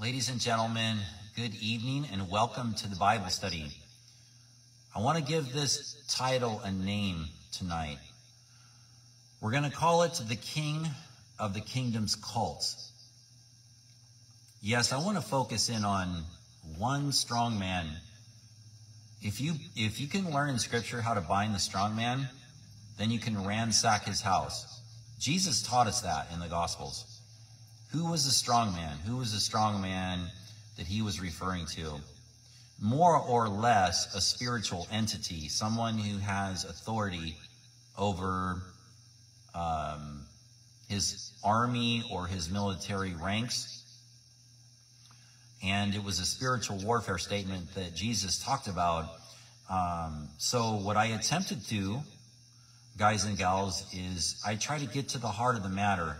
Ladies and gentlemen, good evening and welcome to the Bible study. I want to give this title a name tonight. We're going to call it The King of the Kingdom's Cults. Yes, I want to focus in on one strong man. If you if you can learn in scripture how to bind the strong man, then you can ransack his house. Jesus taught us that in the gospels. Who was the strong man? Who was the strong man that he was referring to? More or less a spiritual entity, someone who has authority over um, his army or his military ranks. And it was a spiritual warfare statement that Jesus talked about. Um, so, what I attempted to guys and gals, is I try to get to the heart of the matter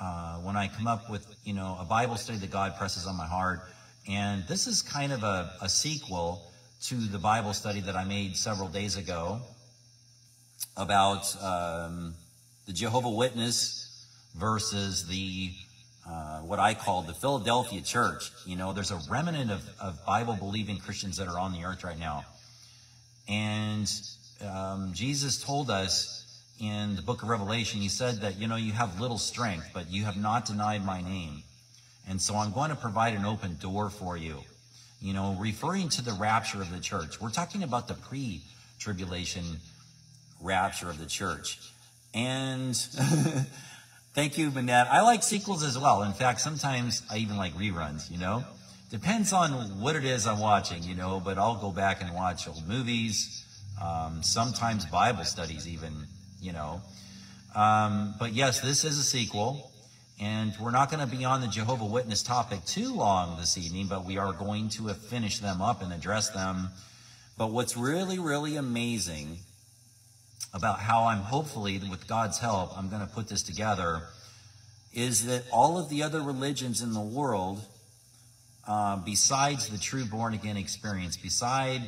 uh, when I come up with, you know, a Bible study that God presses on my heart. And this is kind of a, a sequel to the Bible study that I made several days ago about um, the Jehovah Witness versus the uh, what I call the Philadelphia church. You know, there's a remnant of, of Bible believing Christians that are on the earth right now. And um, Jesus told us in the book of Revelation, he said that, you know, you have little strength, but you have not denied my name. And so I'm going to provide an open door for you. You know, referring to the rapture of the church. We're talking about the pre tribulation rapture of the church. And thank you, Manette. I like sequels as well. In fact, sometimes I even like reruns, you know? Depends on what it is I'm watching, you know, but I'll go back and watch old movies, um, sometimes Bible studies even you know. Um, but yes, this is a sequel. And we're not going to be on the Jehovah Witness topic too long this evening, but we are going to finish them up and address them. But what's really, really amazing about how I'm hopefully, with God's help, I'm going to put this together, is that all of the other religions in the world, uh, besides the true born again experience, beside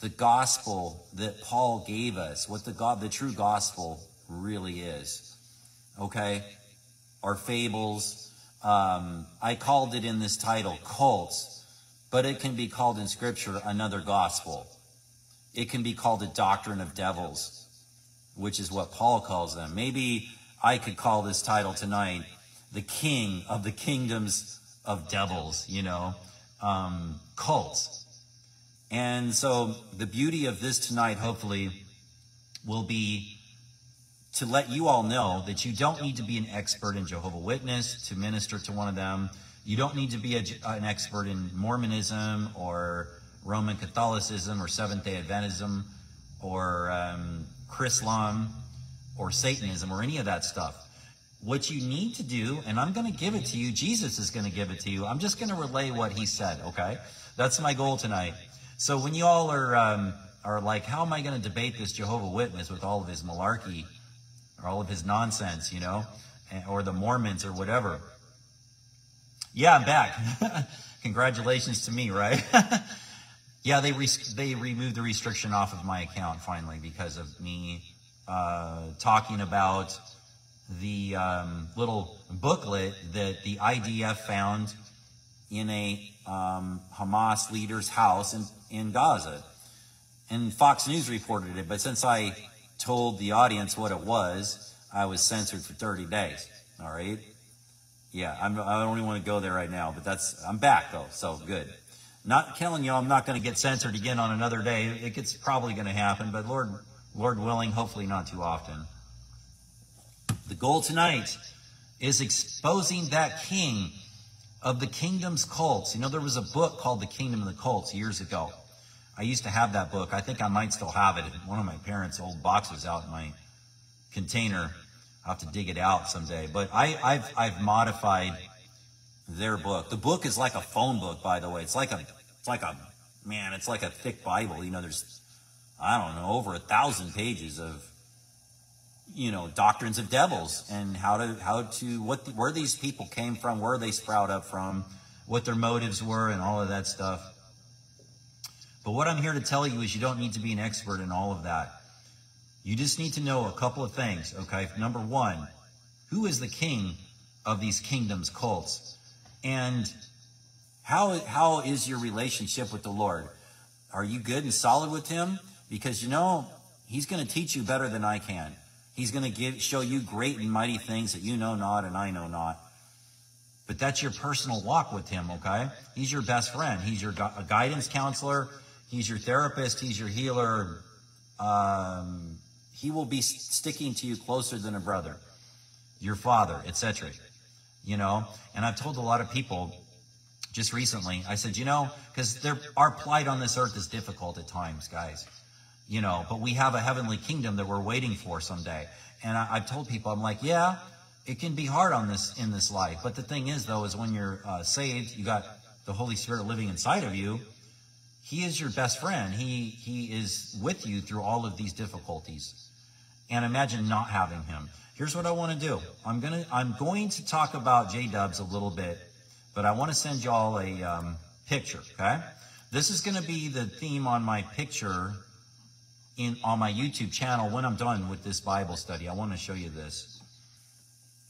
the gospel that Paul gave us, what the God, the true gospel really is. Okay? Our fables. Um, I called it in this title, cults, but it can be called in scripture another gospel. It can be called a doctrine of devils, which is what Paul calls them. Maybe I could call this title tonight, the king of the kingdoms of devils, you know, um, cults. And so the beauty of this tonight, hopefully, will be to let you all know that you don't need to be an expert in Jehovah Witness to minister to one of them. You don't need to be a, an expert in Mormonism or Roman Catholicism or Seventh day Adventism or um, Chrislam or Satanism or any of that stuff. What you need to do, and I'm going to give it to you, Jesus is going to give it to you. I'm just going to relay what he said, okay? That's my goal tonight. So when you all are um, are like, how am I going to debate this Jehovah Witness with all of his malarkey or all of his nonsense, you know, or the Mormons or whatever? Yeah, I'm back. Congratulations to me, right? yeah, they they removed the restriction off of my account finally because of me uh, talking about the um, little booklet that the IDF found in a um, Hamas leader's house in, in Gaza. And Fox News reported it, but since I told the audience what it was, I was censored for 30 days. All right? Yeah, I'm, I don't even want to go there right now, but that's, I'm back though, so good. Not telling you I'm not going to get censored again on another day. It, it's probably going to happen, but Lord, Lord willing, hopefully not too often. The goal tonight is exposing that king of the kingdom's cults. You know, there was a book called The Kingdom of the Cults years ago. I used to have that book. I think I might still have it. One of my parents' old boxes out in my container. I'll have to dig it out someday. But I, I've, I've modified their book. The book is like a phone book, by the way. It's like a, it's like a, man, it's like a thick Bible. You know, there's, I don't know, over a thousand pages of you know, doctrines of devils and how to, how to, what, where these people came from, where they sprout up from, what their motives were and all of that stuff. But what I'm here to tell you is you don't need to be an expert in all of that. You just need to know a couple of things, okay? Number one, who is the king of these kingdoms cults? And How, how is your relationship with the Lord? Are you good and solid with Him? Because you know, He's going to teach you better than I can. He's going to give, show you great and mighty things that you know not and I know not. But that's your personal walk with Him, okay? He's your best friend. He's your gu- guidance counselor. He's your therapist. He's your healer. Um, he will be sticking to you closer than a brother, your father, etc. You know, and I've told a lot of people just recently, I said, you know, because our plight on this earth is difficult at times, guys. You know, but we have a heavenly kingdom that we're waiting for someday. And I, have told people, I'm like, yeah, it can be hard on this in this life. But the thing is, though, is when you're uh, saved, you got the Holy Spirit living inside of you. He is your best friend. He he is with you through all of these difficulties. And imagine not having him. Here's what I want to do. I'm gonna I'm going to talk about J Dubs a little bit, but I want to send y'all a um, picture. Okay, this is going to be the theme on my picture in on my YouTube channel when I'm done with this Bible study. I want to show you this.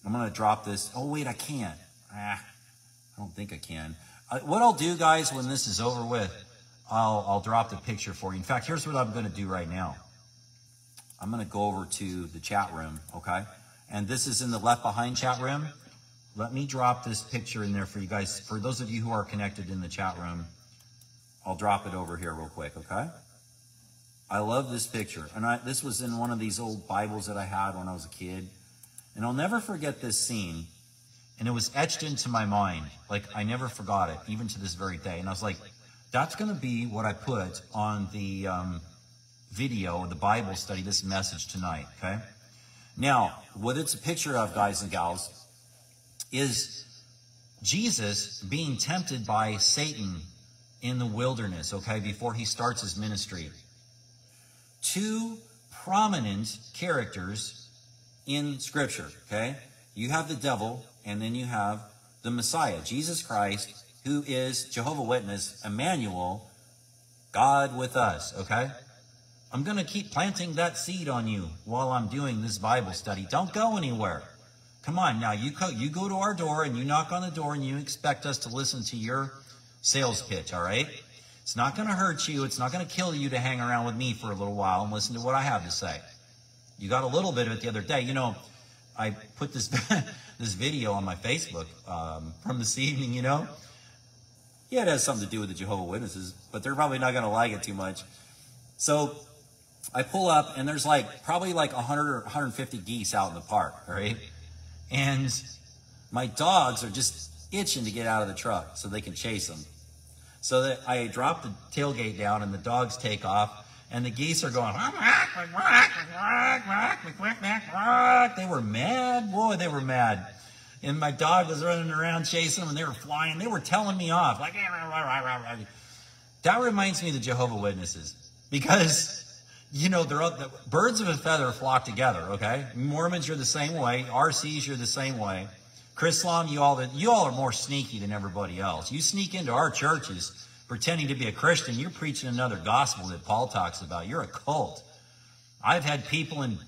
I'm going to drop this. Oh, wait, I can't. Ah, I don't think I can. Uh, what I'll do, guys, when this is over with, I'll, I'll drop the picture for you. In fact, here's what I'm going to do right now. I'm going to go over to the chat room, okay? And this is in the left behind chat room. Let me drop this picture in there for you guys. For those of you who are connected in the chat room, I'll drop it over here real quick, okay? I love this picture. And I, this was in one of these old Bibles that I had when I was a kid. And I'll never forget this scene. And it was etched into my mind. Like, I never forgot it, even to this very day. And I was like, that's going to be what I put on the um, video, the Bible study, this message tonight, okay? Now, what it's a picture of, guys and gals, is Jesus being tempted by Satan in the wilderness, okay, before he starts his ministry. Two prominent characters in Scripture, okay? You have the devil, and then you have the Messiah, Jesus Christ, who is Jehovah Witness, Emmanuel, God with us, okay? I'm going to keep planting that seed on you while I'm doing this Bible study. Don't go anywhere. Come on, now you go, you go to our door and you knock on the door and you expect us to listen to your sales pitch, all right? It's not going to hurt you. It's not going to kill you to hang around with me for a little while and listen to what I have to say. You got a little bit of it the other day. You know, I put this this video on my Facebook um, from this evening. You know, yeah, it has something to do with the Jehovah Witnesses, but they're probably not going to like it too much. So I pull up, and there's like probably like 100 or 150 geese out in the park, right? And my dogs are just itching to get out of the truck so they can chase them. So that I drop the tailgate down, and the dogs take off and the geese are going. They were mad, boy. They were mad. And my dog was running around chasing them, and they were flying. They were telling me off. Like that reminds me of the Jehovah Witnesses because you know they're the birds of a feather flock together. Okay, Mormons you're the same way. RCs you're the same way. Chrislam, you all you all are more sneaky than everybody else. You sneak into our churches pretending to be a Christian, you're preaching another gospel that Paul talks about. You're a cult. I've had people in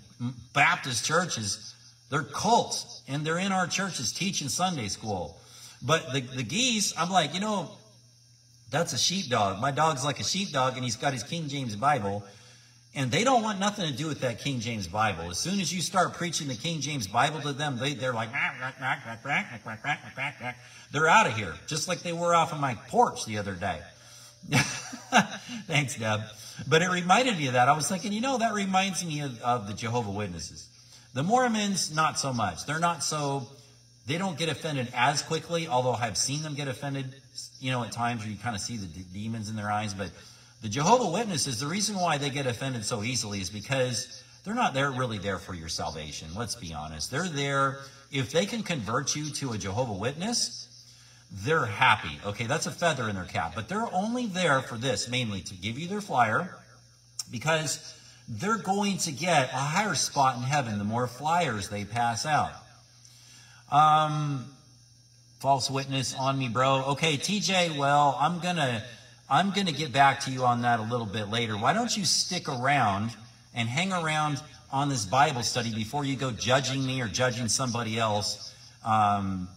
Baptist churches, they're cults, and they're in our churches teaching Sunday school. But the, the geese, I'm like, you know, that's a sheepdog. My dog's like a sheepdog, and he's got his King James Bible. And they don't want nothing to do with that King James Bible. As soon as you start preaching the King James Bible to them, they, they're like, they're out of here, just like they were off of my porch the other day. Thanks, Deb. But it reminded me of that. I was thinking, you know, that reminds me of, of the Jehovah Witnesses. The Mormons, not so much. They're not so, they don't get offended as quickly, although I've seen them get offended, you know, at times where you kind of see the d- demons in their eyes. But the Jehovah Witnesses, the reason why they get offended so easily is because they're not there really there for your salvation. Let's be honest. They're there, if they can convert you to a Jehovah Witness, they're happy. Okay, that's a feather in their cap. But they're only there for this, mainly to give you their flyer, because they're going to get a higher spot in heaven the more flyers they pass out. Um, false witness on me, bro. Okay, TJ, well, I'm gonna, I'm gonna get back to you on that a little bit later. Why don't you stick around and hang around on this Bible study before you go judging me or judging somebody else? Um,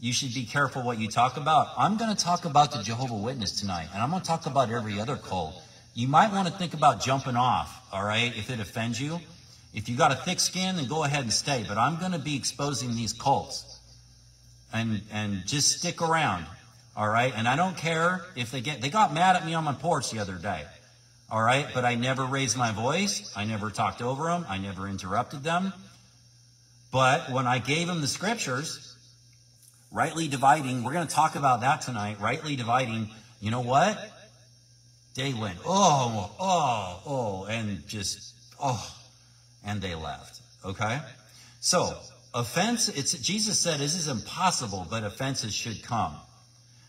you should be careful what you talk about. I'm going to talk about the Jehovah Witness tonight, and I'm going to talk about every other cult. You might want to think about jumping off, all right, if it offends you. If you got a thick skin, then go ahead and stay. But I'm going to be exposing these cults. And, and just stick around, all right? And I don't care if they get, they got mad at me on my porch the other day, all right? But I never raised my voice. I never talked over them. I never interrupted them. But when I gave them the scriptures, rightly dividing, we're going to talk about that tonight. Rightly dividing, you know what? They went, oh, oh, oh, and just, oh, and they left. Okay? So, offense, it's, Jesus said this is impossible, but offenses should come.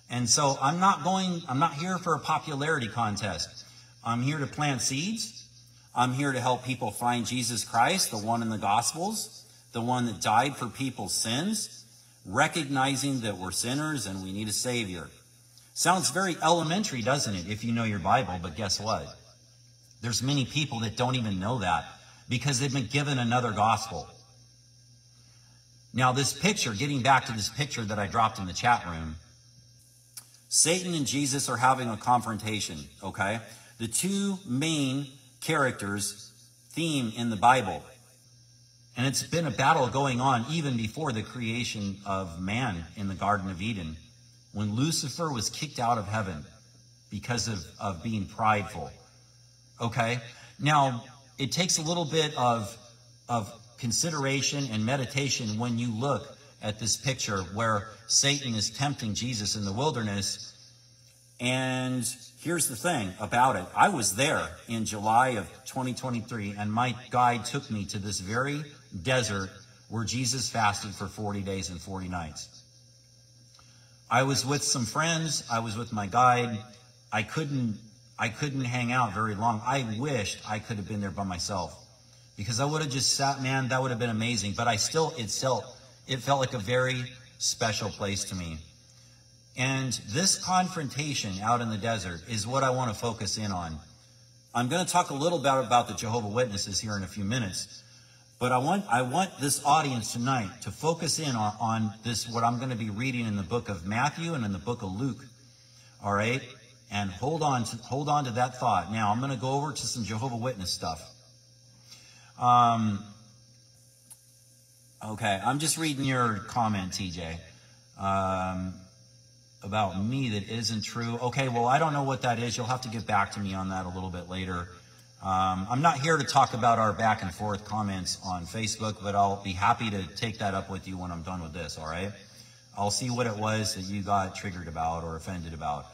And so I'm not going, I'm not here for a popularity contest. I'm here to plant seeds. I'm here to help people find Jesus Christ, the one in the Gospels, the one that died for people's sins recognizing that we're sinners and we need a Savior. Sounds very elementary, doesn't it, if you know your Bible, but guess what? There's many people that don't even know that because they've been given another gospel. Now, this picture, getting back to this picture that I dropped in the chat room, Satan and Jesus are having a confrontation, okay? The two main characters theme in the Bible and it's been a battle going on even before the creation of man in the Garden of Eden, when Lucifer was kicked out of heaven because of, of being prideful. Okay? Now, it takes a little bit of, of consideration and meditation when you look at this picture where Satan is tempting Jesus in the wilderness. And here's the thing about it. I was there in July of 2023, and my guide took me to this very desert where Jesus fasted for 40 days and 40 nights. I was with some friends. I was with my guide. I couldn't, I couldn't hang out very long. I wished I could have been there by myself because I would have just sat, man, that would have been amazing. But I still, it still, it felt like a very special place to me. And this confrontation out in the desert is what I want to focus in on. I'm going to talk a little bit about the Jehovah Witnesses here in a few minutes. But I want, I want this audience tonight to focus in on, on this, what I'm going to be reading in the book of Matthew and in the book of Luke. All right? And hold on to, hold on to that thought. Now, I'm going to go over to some Jehovah Witness stuff. Um, okay, I'm just reading your comment, TJ. Um, about me that isn't true. Okay, well, I don't know what that is. You'll have to get back to me on that a little bit later. Um, I'm not here to talk about our back and forth comments on Facebook, but I'll be happy to take that up with you when I'm done with this, all right? I'll see what it was that you got triggered about or offended about.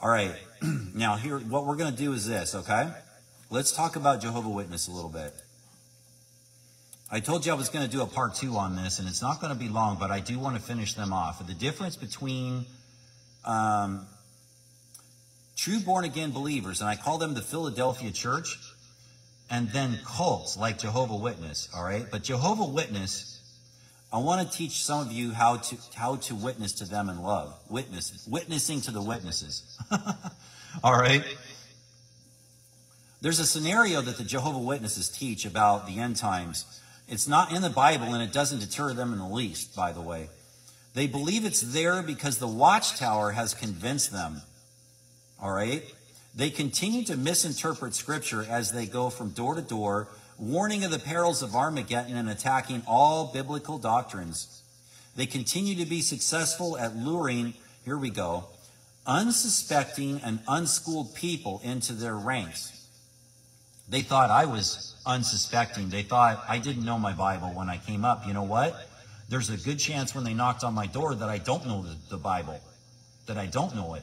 All right, now here, what we're going to do is this, okay? Let's talk about Jehovah Witness a little bit. I told you I was going to do a part two on this, and it's not going to be long, but I do want to finish them off. The difference between um, true born again believers, and I call them the Philadelphia church, and then cults like Jehovah Witness, all right? But Jehovah Witness, I want to teach some of you how to how to witness to them in love. Witness, witnessing to the witnesses. all right? There's a scenario that the Jehovah Witnesses teach about the end times. It's not in the Bible and it doesn't deter them in the least, by the way. They believe it's there because the watchtower has convinced them all right? They continue to misinterpret Scripture as they go from door to door, warning of the perils of Armageddon and attacking all biblical doctrines. They continue to be successful at luring, here we go, unsuspecting and unschooled people into their ranks. They thought I was unsuspecting. They thought I didn't know my Bible when I came up. You know what? There's a good chance when they knocked on my door that I don't know the, the Bible, that I don't know it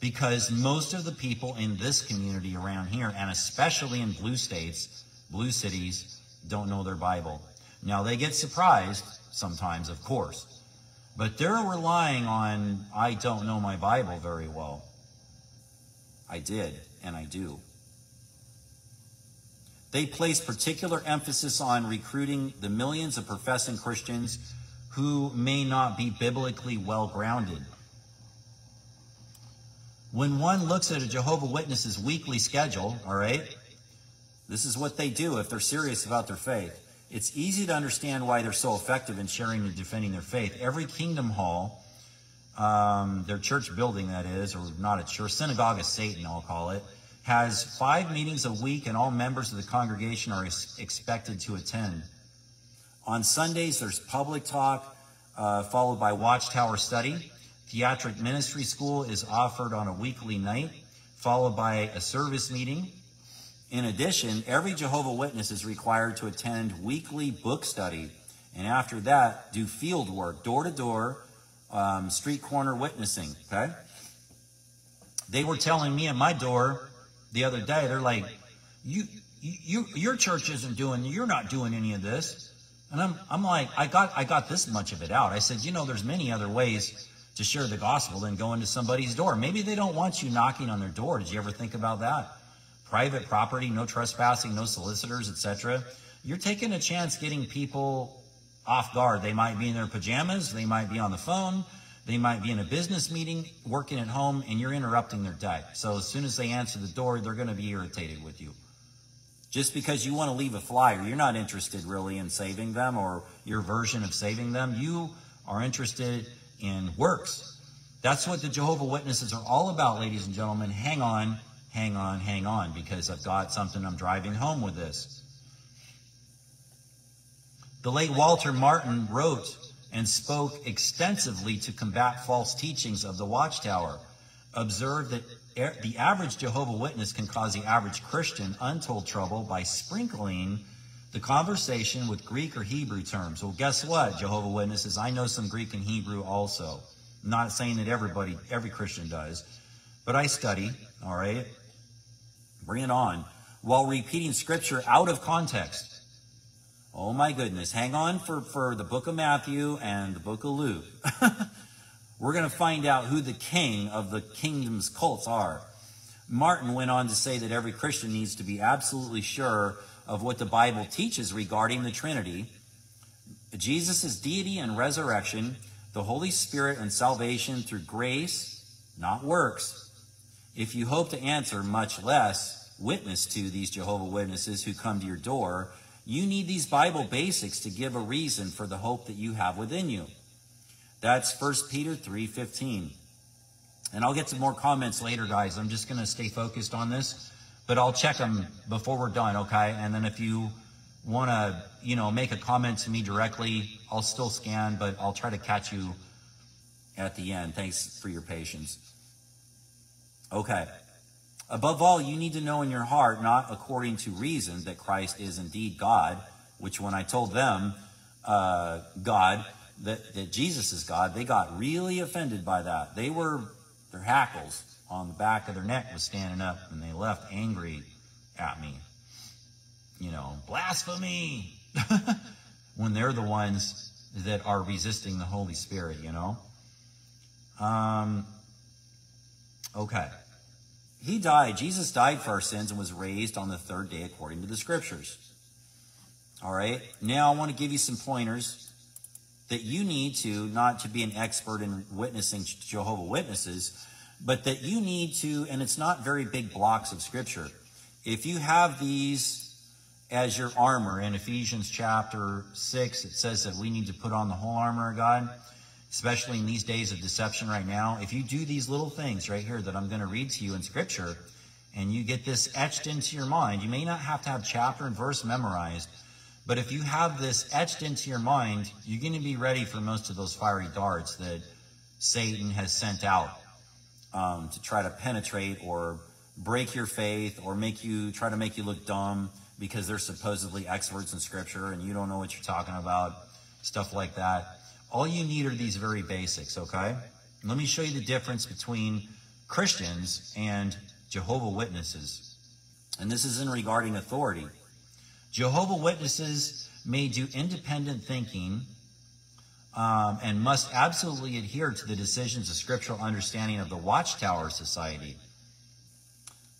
because most of the people in this community around here, and especially in blue states, blue cities, don't know their Bible. Now, they get surprised sometimes, of course, but they're relying on, I don't know my Bible very well. I did, and I do. They place particular emphasis on recruiting the millions of professing Christians who may not be biblically well grounded when one looks at a Jehovah Witness's weekly schedule, all right, this is what they do if they're serious about their faith. it's easy to understand why they're so effective in sharing and defending their faith. Every Kingdom Hall, um, their church building that is, or not a church, synagogue of Satan, I'll call it, has five meetings a week, and all members of the congregation are expected to attend. On Sundays, there's public talk, uh, followed by Watchtower study. Theocratic Ministry School is offered on a weekly night, followed by a service meeting. In addition, every Jehovah Witness is required to attend weekly book study, and after that, do field work, door to door, um, street corner witnessing. Okay. They were telling me at my door the other day. They're like, "You, you, your church isn't doing. You're not doing any of this." And I'm, I'm like, I got, I got this much of it out. I said, you know, there's many other ways to share the gospel than going to somebody's door. Maybe they don't want you knocking on their door. Did you ever think about that? private property, no trespassing, no solicitors, etc. You're taking a chance getting people off guard. They might be in their pajamas, they might be on the phone, they might be in a business meeting, working at home, and you're interrupting their day. So as soon as they answer the door, they're going to be irritated with you. Just because you want to leave a flyer, you're not interested really in saving them or your version of saving them. You are interested in works. That's what the Jehovah Witnesses are all about, ladies and gentlemen. Hang on hang on, hang on, because I've got something I'm driving home with this. The late Walter Martin wrote and spoke extensively to combat false teachings of the Watchtower. Observed that er, the average Jehovah Witness can cause the average Christian untold trouble by sprinkling the conversation with Greek or Hebrew terms. Well, guess what, Jehovah Witnesses? I know some Greek and Hebrew also. I'm not saying that everybody, every Christian does, but I study, all right? Bring it on. While repeating scripture out of context. Oh my goodness. Hang on for, for the book of Matthew and the book of Luke. We're going to find out who the king of the kingdom's cults are. Martin went on to say that every Christian needs to be absolutely sure of what the Bible teaches regarding the Trinity, Jesus' deity and resurrection, the Holy Spirit and salvation through grace, not works. If you hope to answer, much less witness to these Jehovah Witnesses who come to your door, you need these Bible basics to give a reason for the hope that you have within you. That's 1 Peter 3:15. And I'll get some more comments later, guys. I'm just going to stay focused on this, but I'll check them before we're done, okay? And then if you want to, you know, make a comment to me directly, I'll still scan, but I'll try to catch you at the end. Thanks for your patience. Okay. Above all, you need to know in your heart, not according to reason, that Christ is indeed God, which when I told them, uh, God, that, that Jesus is God, they got really offended by that. They were, their hackles on the back of their neck was standing up and they left angry at me. You know, blasphemy! when they're the ones that are resisting the Holy Spirit, you know? Um, okay. He died. Jesus died for our sins and was raised on the third day according to the scriptures. All right. Now I want to give you some pointers that you need to, not to be an expert in witnessing Jehovah Witnesses, but that you need to, and it's not very big blocks of scripture. If you have these as your armor in Ephesians chapter 6, it says that we need to put on the whole armor of God especially in these days of deception right now, if you do these little things right here that I'm going to read to you in Scripture, and you get this etched into your mind, you may not have to have chapter and verse memorized, but if you have this etched into your mind, you're going to be ready for most of those fiery darts that Satan has sent out um, to try to penetrate or break your faith or make you try to make you look dumb because they're supposedly experts in Scripture and you don't know what you're talking about, stuff like that. All you need are these very basics, okay? Let me show you the difference between Christians and Jehovah Witnesses. And this is in regarding authority. Jehovah Witnesses may do independent thinking um, and must absolutely adhere to the decisions of scriptural understanding of the Watchtower Society.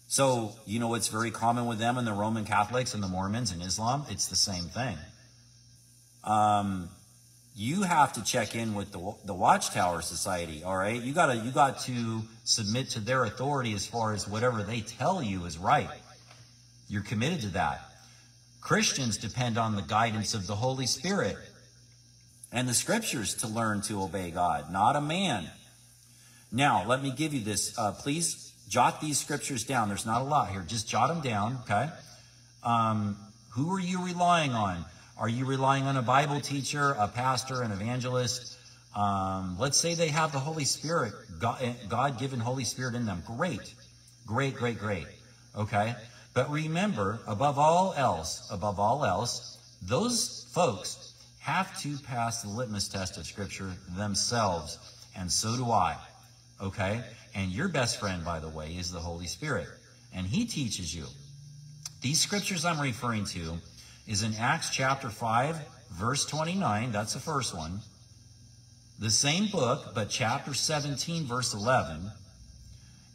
So, you know what's very common with them and the Roman Catholics and the Mormons and Islam? It's the same thing. Um, you have to check in with the, the Watchtower Society, all right? You gotta, you got to submit to their authority as far as whatever they tell you is right. You're committed to that. Christians depend on the guidance of the Holy Spirit and the scriptures to learn to obey God, not a man. Now, let me give you this. Uh, please jot these scriptures down. There's not a lot here. Just jot them down, okay? Um, who are you relying on? Are you relying on a Bible teacher, a pastor, an evangelist? Um, let's say they have the Holy Spirit, God given Holy Spirit in them. Great. Great, great, great. Okay? But remember, above all else, above all else, those folks have to pass the litmus test of Scripture themselves. And so do I. Okay? And your best friend, by the way, is the Holy Spirit. And He teaches you. These scriptures I'm referring to is in Acts chapter 5, verse 29. That's the first one. The same book, but chapter 17, verse 11.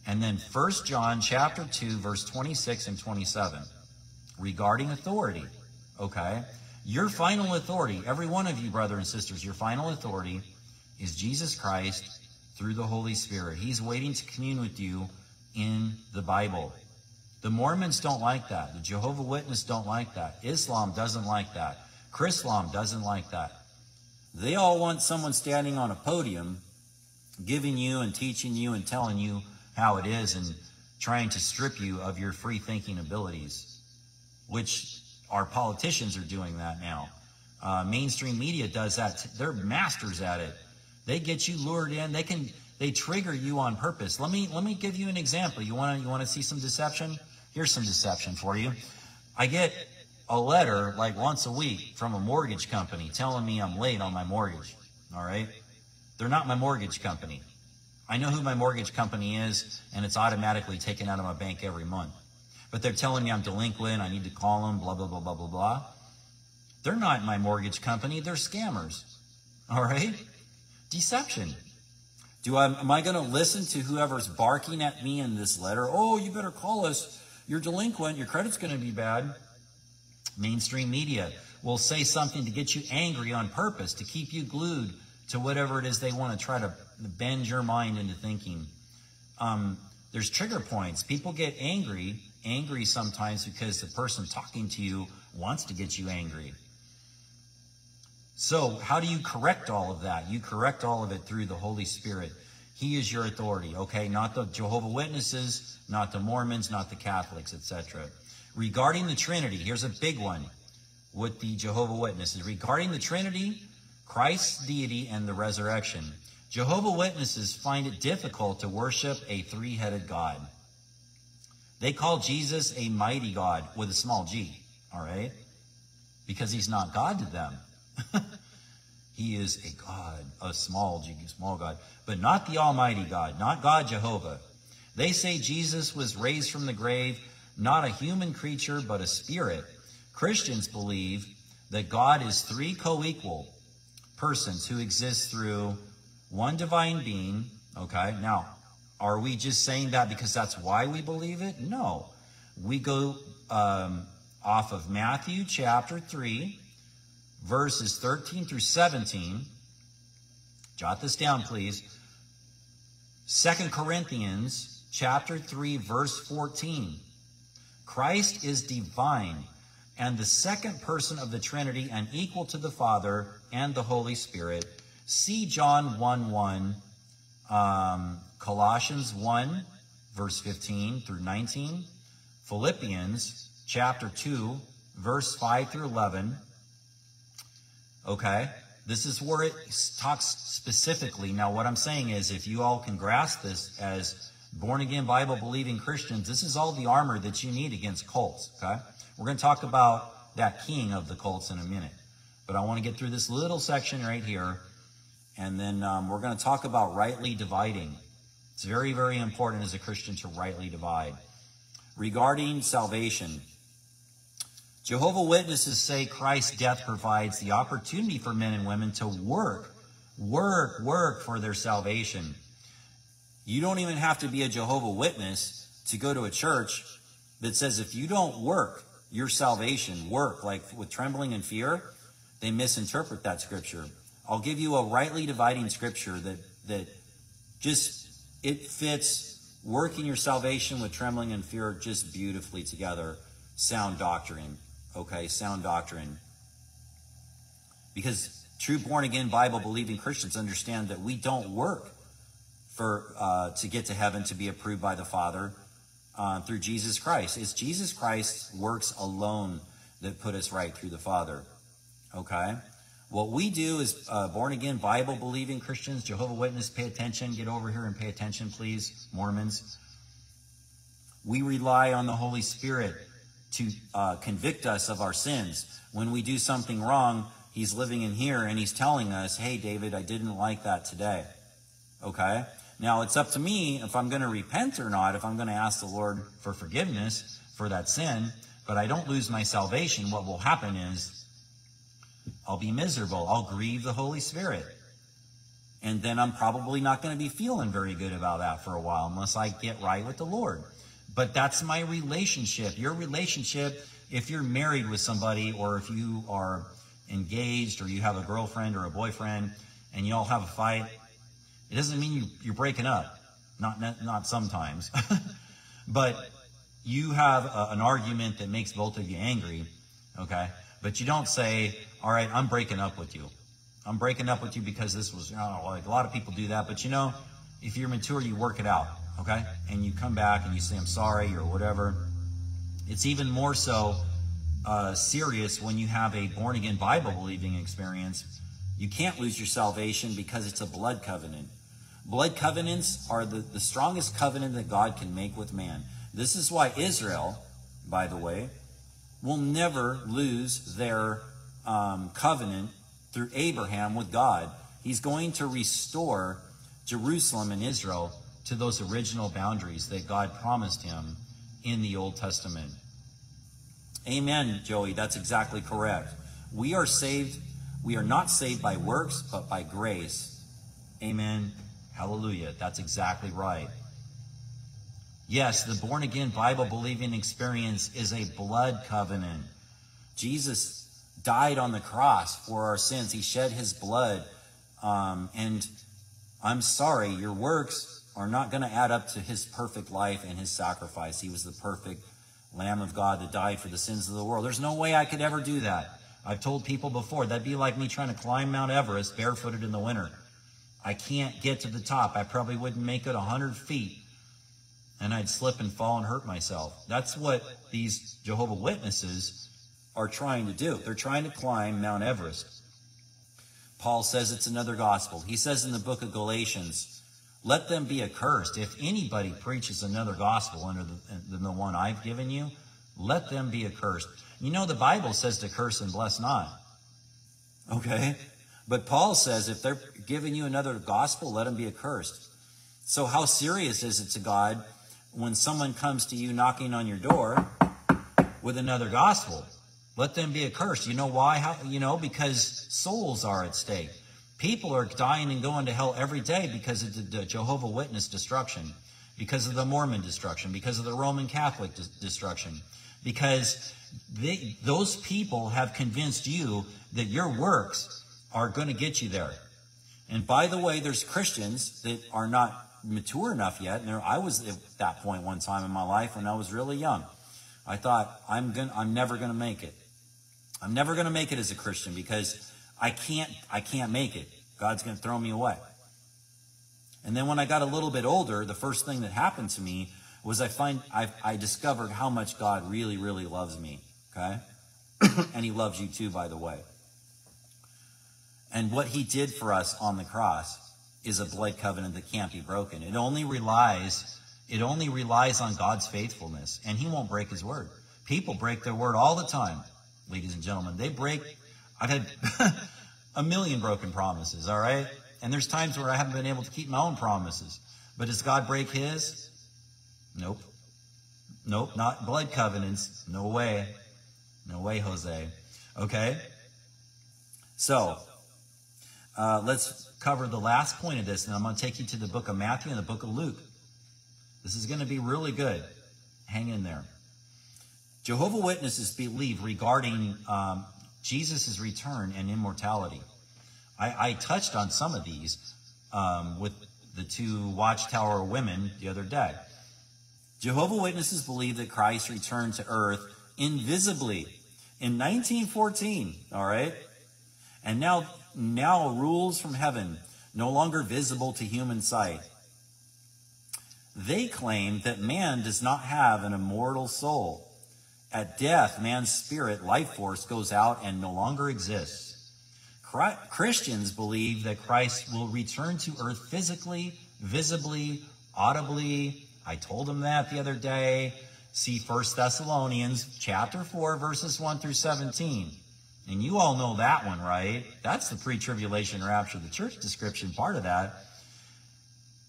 And then 1 John chapter 2, verse 26 and 27. Regarding authority. Okay? Your final authority, every one of you, brother and sisters, your final authority is Jesus Christ through the Holy Spirit. He's waiting to commune with you in the Bible. The Mormons don't like that. The Jehovah Witness don't like that. Islam doesn't like that. Chrislam doesn't like that. They all want someone standing on a podium giving you and teaching you and telling you how it is and trying to strip you of your free thinking abilities, which our politicians are doing that now. Uh, mainstream media does that. They're masters at it. They get you lured in. They can they trigger you on purpose. Let me let me give you an example. You want to you want to see some deception? Here's some deception for you. I get a letter like once a week from a mortgage company telling me I'm late on my mortgage. All right? They're not my mortgage company. I know who my mortgage company is, and it's automatically taken out of my bank every month. But they're telling me I'm delinquent, I need to call them, blah, blah, blah, blah, blah, blah. They're not my mortgage company, they're scammers. All right? Deception. Do I, am I going to listen to whoever's barking at me in this letter? Oh, you better call us. You're delinquent. Your credit's going to be bad. Mainstream media will say something to get you angry on purpose, to keep you glued to whatever it is they want to try to bend your mind into thinking. Um, there's trigger points. People get angry, angry sometimes because the person talking to you wants to get you angry. So, how do you correct all of that? You correct all of it through the Holy Spirit. He is your authority, okay? Not the Jehovah Witnesses, not the Mormons, not the Catholics, etc. Regarding the Trinity, here's a big one with the Jehovah Witnesses. Regarding the Trinity, Christ's deity, and the resurrection, Jehovah Witnesses find it difficult to worship a three-headed God. They call Jesus a mighty God with a small g, all right? Because he's not God to them. he is a God, a small g, small God, but not the Almighty God, not God Jehovah. They say Jesus was raised from the grave not a human creature, but a spirit. Christians believe that God is three co-equal persons who exist through one divine being. Okay, now, are we just saying that because that's why we believe it? No. We go um, off of Matthew chapter 3, verses 13 through 17. Jot this down, please. Second Corinthians chapter 3, verse 14. Christ is divine and the second person of the Trinity and equal to the Father and the Holy Spirit. See John 1 1, um, Colossians 1, verse 15 through 19, Philippians chapter 2, verse 5 through 11. Okay, this is where it talks specifically. Now, what I'm saying is, if you all can grasp this as born again Bible believing Christians, this is all the armor that you need against cults, okay? We're going to talk about that king of the cults in a minute. But I want to get through this little section right here, and then um, we're going to talk about rightly dividing. It's very, very important as a Christian to rightly divide. Regarding salvation, Jehovah Witnesses say Christ's death provides the opportunity for men and women to work, work, work for their salvation. You don't even have to be a Jehovah Witness to go to a church that says if you don't work your salvation, work like with trembling and fear, they misinterpret that scripture. I'll give you a rightly dividing scripture that that just it fits working your salvation with trembling and fear just beautifully together. Sound doctrine. Okay, sound doctrine. Because true born again Bible believing Christians understand that we don't work for uh, to get to heaven to be approved by the Father uh, through Jesus Christ. It's Jesus Christ's works alone that put us right through the Father. Okay? What we do is uh, born again Bible believing Christians, Jehovah Witness, pay attention. Get over here and pay attention, please. Mormons. We rely on the Holy Spirit to uh, convict us of our sins. When we do something wrong, He's living in here and He's telling us, hey, David, I didn't like that today. Okay? Now, it's up to me if I'm going to repent or not, if I'm going to ask the Lord for forgiveness for that sin, but I don't lose my salvation. What will happen is I'll be miserable. I'll grieve the Holy Spirit. And then I'm probably not going to be feeling very good about that for a while unless I get right with the Lord. But that's my relationship. Your relationship, if you're married with somebody or if you are engaged or you have a girlfriend or a boyfriend and you all have a fight, it doesn't mean you, you're breaking up. Not, not sometimes. but you have a, an argument that makes both of you angry. Okay. But you don't say, all right, I'm breaking up with you. I'm breaking up with you because this was, know, like a lot of people do that. But you know, if you're mature, you work it out okay? And you come back and you say, I'm sorry or whatever. It's even more so uh, serious when you have a born again Bible believing experience. You can't lose your salvation because it's a blood covenant. Blood covenants are the, the strongest covenant that God can make with man. This is why Israel, by the way, will never lose their um, covenant through Abraham with God. He's going to restore Jerusalem and Israel to those original boundaries that God promised him in the Old Testament. Amen, Joey. That's exactly correct. We are saved. We are not saved by works, but by grace. Amen. Hallelujah. That's exactly right. Yes, the born again Bible believing experience is a blood covenant. Jesus died on the cross for our sins. He shed his blood. Um, and I'm sorry, your works are not going to add up to his perfect life and his sacrifice. He was the perfect Lamb of God that died for the sins of the world. There's no way I could ever do that. I've told people before, that'd be like me trying to climb Mount Everest barefooted in the winter. I can't get to the top. I probably wouldn't make it 100 feet. And I'd slip and fall and hurt myself. That's what these Jehovah Witnesses are trying to do. They're trying to climb Mount Everest. Paul says it's another gospel. He says in the book of Galatians, let them be accursed. If anybody preaches another gospel under the, than the one I've given you, let them be accursed. You know, the Bible says to curse and bless not. Okay? But Paul says if they're giving you another gospel, let them be accursed. So how serious is it to God when someone comes to you knocking on your door with another gospel? Let them be accursed. You know why? How, you know, because souls are at stake. People are dying and going to hell every day because of the Jehovah Witness destruction, because of the Mormon destruction, because of the Roman Catholic destruction, because they, those people have convinced you that your works are going to get you there. And by the way, there's Christians that are not mature enough yet. And I was at that point one time in my life when I was really young. I thought I'm going I'm never going to make it. I'm never going to make it as a Christian because I can't, I can't make it. God's going to throw me away. And then when I got a little bit older, the first thing that happened to me was I find I, I discovered how much God really, really loves me. Okay, and He loves you too, by the way. And what He did for us on the cross is a blood covenant that can't be broken. It only relies, it only relies on God's faithfulness, and He won't break His word. People break their word all the time, ladies and gentlemen. They break. I've had a million broken promises, all right? And there's times where I haven't been able to keep my own promises. But does God break his? Nope. Nope, not blood covenants. No way. No way, Jose. Okay? So, uh, let's cover the last point of this, and I'm going to take you to the book of Matthew and the book of Luke. This is going to be really good. Hang in there. Jehovah Witnesses believe regarding um, Jesus' return and immortality. I, I touched on some of these um, with the two Watchtower women the other day. Jehovah Witnesses believe that Christ returned to earth invisibly in 1914, all right? And now, now rules from heaven, no longer visible to human sight. They claim that man does not have an immortal soul. At death, man's spirit, life force, goes out and no longer exists. Christians believe that Christ will return to earth physically, visibly, audibly. I told them that the other day. See 1 Thessalonians chapter 4 verses 1 through 17. And you all know that one, right? That's the pre-tribulation rapture, the church description part of that.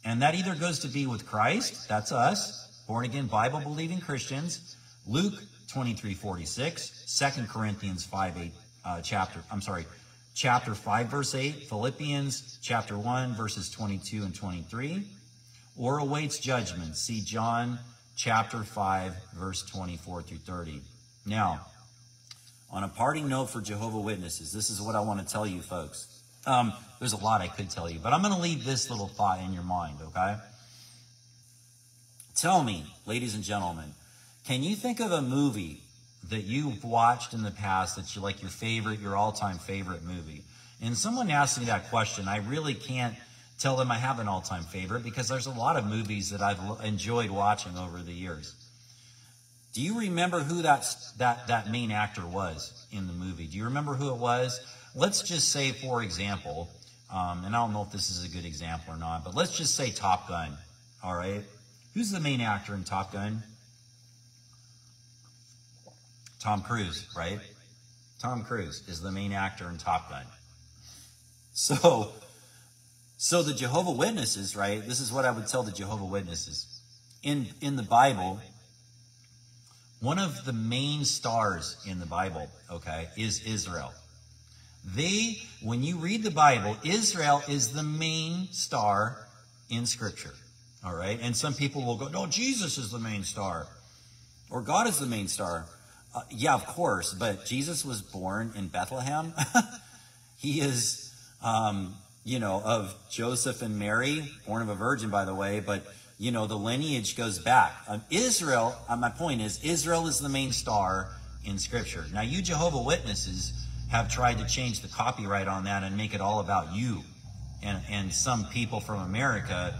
And that either goes to be with Christ, that's us, born again Bible believing Christians, Luke 23, 46, 2 Corinthians 5, 8, uh, chapter, I'm sorry, chapter 5, verse 8, Philippians chapter 1, verses 22 and 23, or awaits judgment. See John chapter 5, verse 24 through 30. Now, on a parting note for Jehovah Witnesses, this is what I want to tell you folks. Um, there's a lot I could tell you, but I'm going to leave this little thought in your mind, okay? Tell me, ladies and gentlemen, can you think of a movie that you've watched in the past that's like your favorite, your all-time favorite movie? And someone asked me that question. I really can't tell them I have an all-time favorite because there's a lot of movies that I've enjoyed watching over the years. Do you remember who that, that, that main actor was in the movie? Do you remember who it was? Let's just say, for example, um, and I don't know if this is a good example or not, but let's just say Top Gun. All right. Who's the main actor in Top Gun? Tom Cruise, right? Tom Cruise is the main actor in Top Gun. So, so the Jehovah Witnesses, right? This is what I would tell the Jehovah Witnesses. In in the Bible, one of the main stars in the Bible, okay, is Israel. They, when you read the Bible, Israel is the main star in Scripture. All right? And some people will go, no, Jesus is the main star. Or God is the main star. Uh, yeah, of course, but Jesus was born in Bethlehem. he is, um, you know, of Joseph and Mary, born of a virgin, by the way, but, you know, the lineage goes back. Um, Israel, uh, my point is, Israel is the main star in Scripture. Now, you Jehovah Witnesses, have tried to change the copyright on that and make it all about you and, and some people from America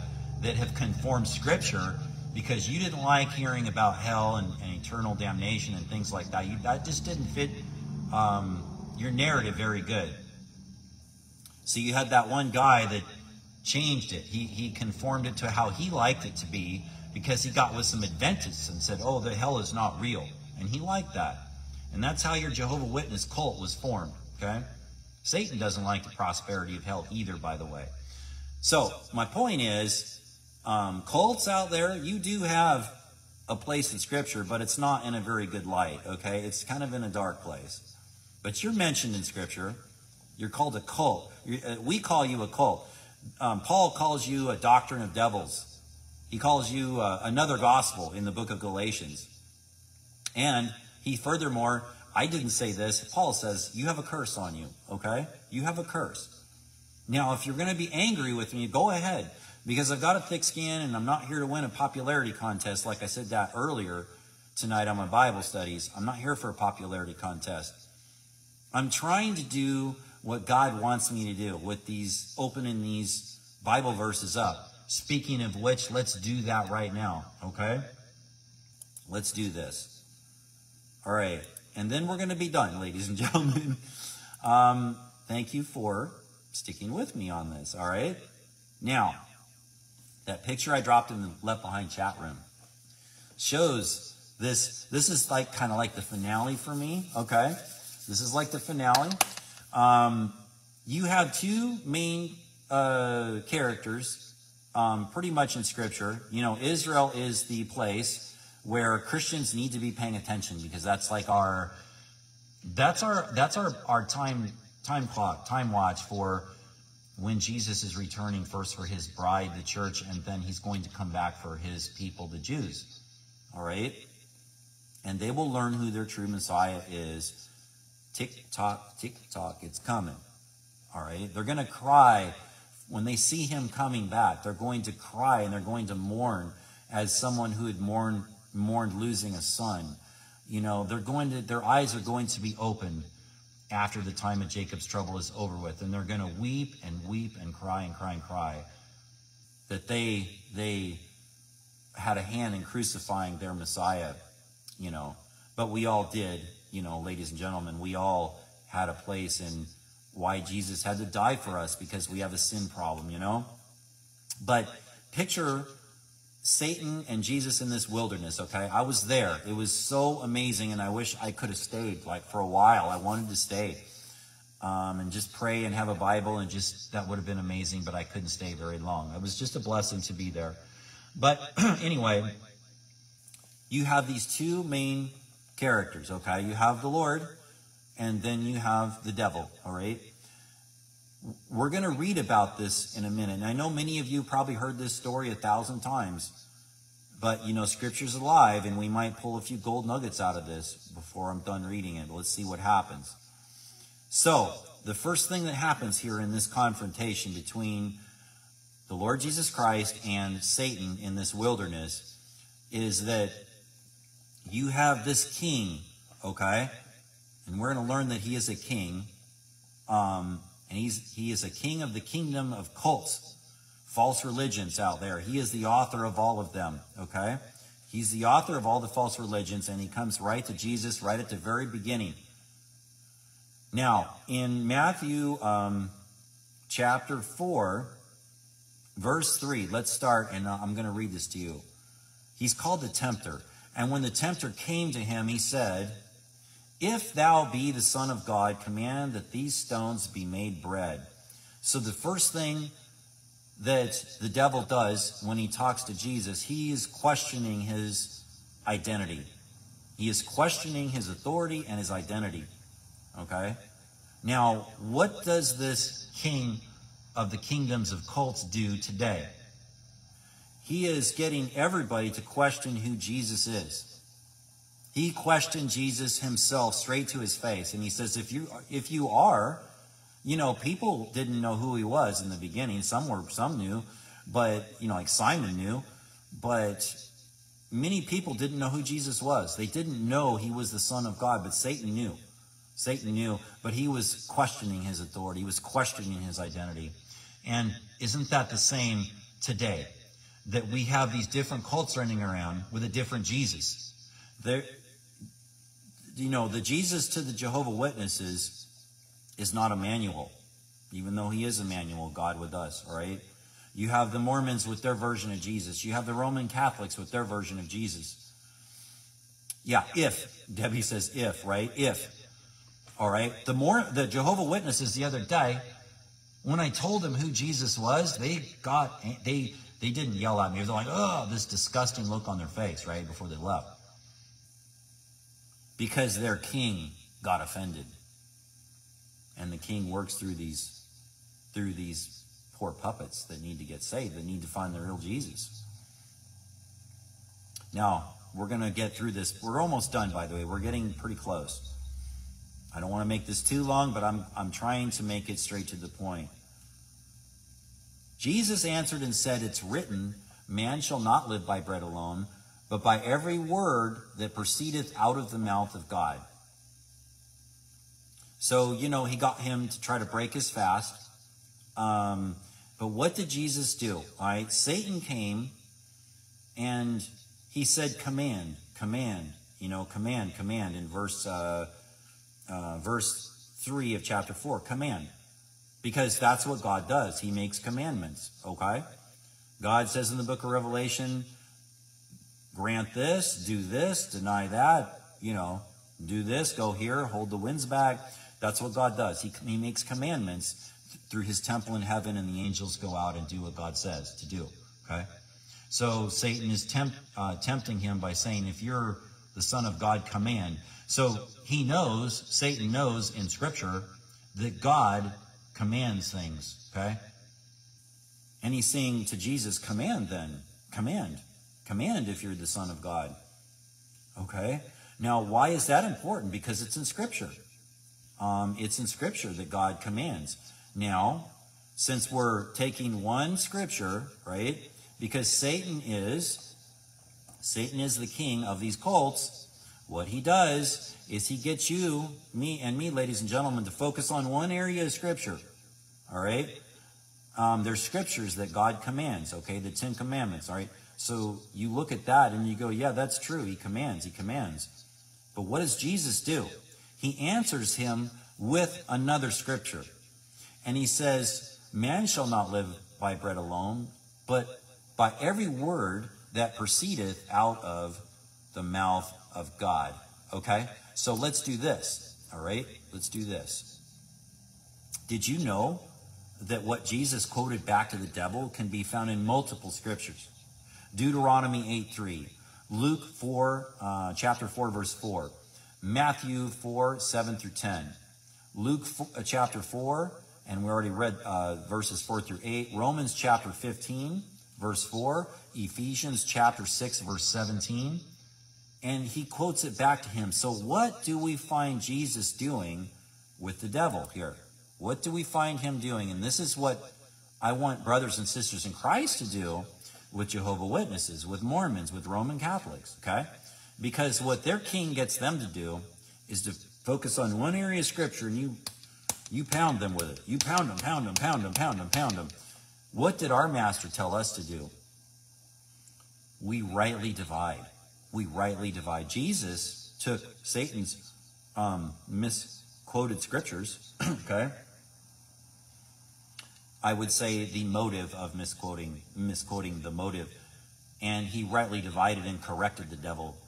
that have conformed scripture because you didn't like hearing about hell and, and eternal damnation and things like that. You, that just didn't fit um, your narrative very good. So you had that one guy that changed it. He, he conformed it to how he liked it to be because he got with some Adventists and said, oh, the hell is not real. And he liked that. And that's how your Jehovah Witness cult was formed, okay? Satan doesn't like the prosperity of hell either, by the way. So, my point is, um, cults out there, you do have a place in Scripture, but it's not in a very good light, okay? It's kind of in a dark place. But you're mentioned in Scripture. You're called a cult. Uh, we call you a cult. Um, Paul calls you a doctrine of devils. He calls you uh, another gospel in the book of Galatians. And he furthermore, I didn't say this. Paul says, you have a curse on you, okay? You have a curse. Now, if you're going to be angry with me, go ahead. Because I've got a thick skin and I'm not here to win a popularity contest like I said that earlier tonight on my Bible studies. I'm not here for a popularity contest. I'm trying to do what God wants me to do with these, opening these Bible verses up. Speaking of which, let's do that right now, okay? Let's do this. All right. And then we're going to be done, ladies and gentlemen. Um, thank you for sticking with me on this. All right. Now, that picture I dropped in the left behind chat room shows this. This is like kind of like the finale for me. Okay. This is like the finale. Um, you have two main uh, characters um, pretty much in scripture. You know, Israel is the place where Christians need to be paying attention because that's like our that's our that's our our time time clock time watch for when Jesus is returning first for his bride the church and then he's going to come back for his people the Jews. All right? And they will learn who their true Messiah is. Tick tock tick tock it's coming. All right? They're going to cry. When they see him coming back they're going to cry and they're going to mourn as someone who had mourned mourned losing a son. You know, they're going to, their eyes are going to be opened after the time of Jacob's trouble is over with. And they're going to weep and weep and cry and cry and cry that they, they had a hand in crucifying their Messiah, you know. But we all did, you know, ladies and gentlemen, we all had a place in why Jesus had to die for us because we have a sin problem, you know? But picture Satan and Jesus in this wilderness, okay? I was there. It was so amazing, and I wish I could have stayed like for a while. I wanted to stay um, and just pray and have a Bible, and just that would have been amazing, but I couldn't stay very long. It was just a blessing to be there. But anyway, you have these two main characters, okay? You have the Lord, and then you have the devil, all right? We're going to read about this in a minute. And I know many of you probably heard this story a thousand times, but you know, scripture's alive, and we might pull a few gold nuggets out of this before I'm done reading it. Let's see what happens. So, the first thing that happens here in this confrontation between the Lord Jesus Christ and Satan in this wilderness is that you have this king, okay? And we're going to learn that he is a king. Um, and he's, he is a king of the kingdom of cults, false religions out there. He is the author of all of them, okay? He's the author of all the false religions, and he comes right to Jesus right at the very beginning. Now, in Matthew um, chapter 4, verse 3, let's start, and uh, I'm going to read this to you. He's called the tempter. And when the tempter came to him, he said, If thou be the Son of God, command that these stones be made bread. So the first thing that the devil does when he talks to Jesus, he is questioning his identity. He is questioning his authority and his identity. Okay? Now, what does this king of the kingdoms of cults do today? he is getting everybody to question who Jesus is. He questioned Jesus himself straight to his face. And he says, if you, if you are, you know, people didn't know who he was in the beginning. Some were, some knew, but, you know, like Simon knew, but many people didn't know who Jesus was. They didn't know he was the son of God, but Satan knew. Satan knew, but he was questioning his authority. He was questioning his identity. And isn't that the same today? that we have these different cults running around with a different Jesus. There, you know, the Jesus to the Jehovah Witnesses is not Emmanuel, even though he is Emmanuel, God with us, right? You have the Mormons with their version of Jesus. You have the Roman Catholics with their version of Jesus. Yeah, if. Debbie says if, right? If. All right. The more the Jehovah Witnesses the other day, when I told them who Jesus was, they got they they didn't yell at me. They're like, oh, this disgusting look on their face, right, before they left. Because their king got offended. And the king works through these through these poor puppets that need to get saved, that need to find the real Jesus. Now, we're going to get through this. We're almost done, by the way. We're getting pretty close. I don't want to make this too long, but I'm, I'm trying to make it straight to the point. Jesus answered and said, It's written, Man shall not live by bread alone, but by every word that proceedeth out of the mouth of God. So, you know, he got him to try to break his fast. Um, but what did Jesus do? All right, Satan came and he said, Command, command, you know, command, command in verse, uh, uh, verse 3 of chapter 4. Command. Because that's what God does. He makes commandments, okay? God says in the book of Revelation, grant this, do this, deny that, you know, do this, go here, hold the winds back. That's what God does. He, he makes commandments through his temple in heaven, and the angels go out and do what God says to do, okay? So Satan is uh, tempting him by saying, if you're the son of God, command. So he knows, Satan knows in scripture that God commands things, okay? And he's saying to Jesus, command then. Command. Command if you're the Son of God. Okay? Now, why is that important? Because it's in Scripture. Um, it's in Scripture that God commands. Now, since we're taking one Scripture, right? Because Satan is, Satan is the king of these cults, What he does is he gets you, me, and me, ladies and gentlemen, to focus on one area of Scripture. All right? Um, there's scriptures that God commands, okay? The Ten Commandments, all right? So you look at that and you go, yeah, that's true. He commands, he commands. But what does Jesus do? He answers him with another scripture. And he says, Man shall not live by bread alone, but by every word that proceedeth out of the mouth of God. Okay? So let's do this. All right? Let's do this. Did you know that what Jesus quoted back to the devil can be found in multiple scriptures? Deuteronomy 8 3, Luke 4, uh, chapter 4, verse 4, Matthew 4, 7 through 10, Luke 4, uh, chapter 4, and we already read uh, verses 4 through 8, Romans chapter 15, verse 4, Ephesians chapter 6, verse 17, and he quotes it back to him. So, what do we find Jesus doing with the devil here? What do we find him doing? And this is what I want brothers and sisters in Christ to do with Jehovah Witnesses, with Mormons, with Roman Catholics, okay? Because what their king gets them to do is to focus on one area of scripture and you you pound them with it. You pound them, pound them, pound them, pound them, pound them. What did our master tell us to do? We rightly divide. We rightly divide. Jesus took Satan's um, misquoted scriptures, okay? I would say the motive of misquoting, misquoting the motive. And he rightly divided and corrected the devil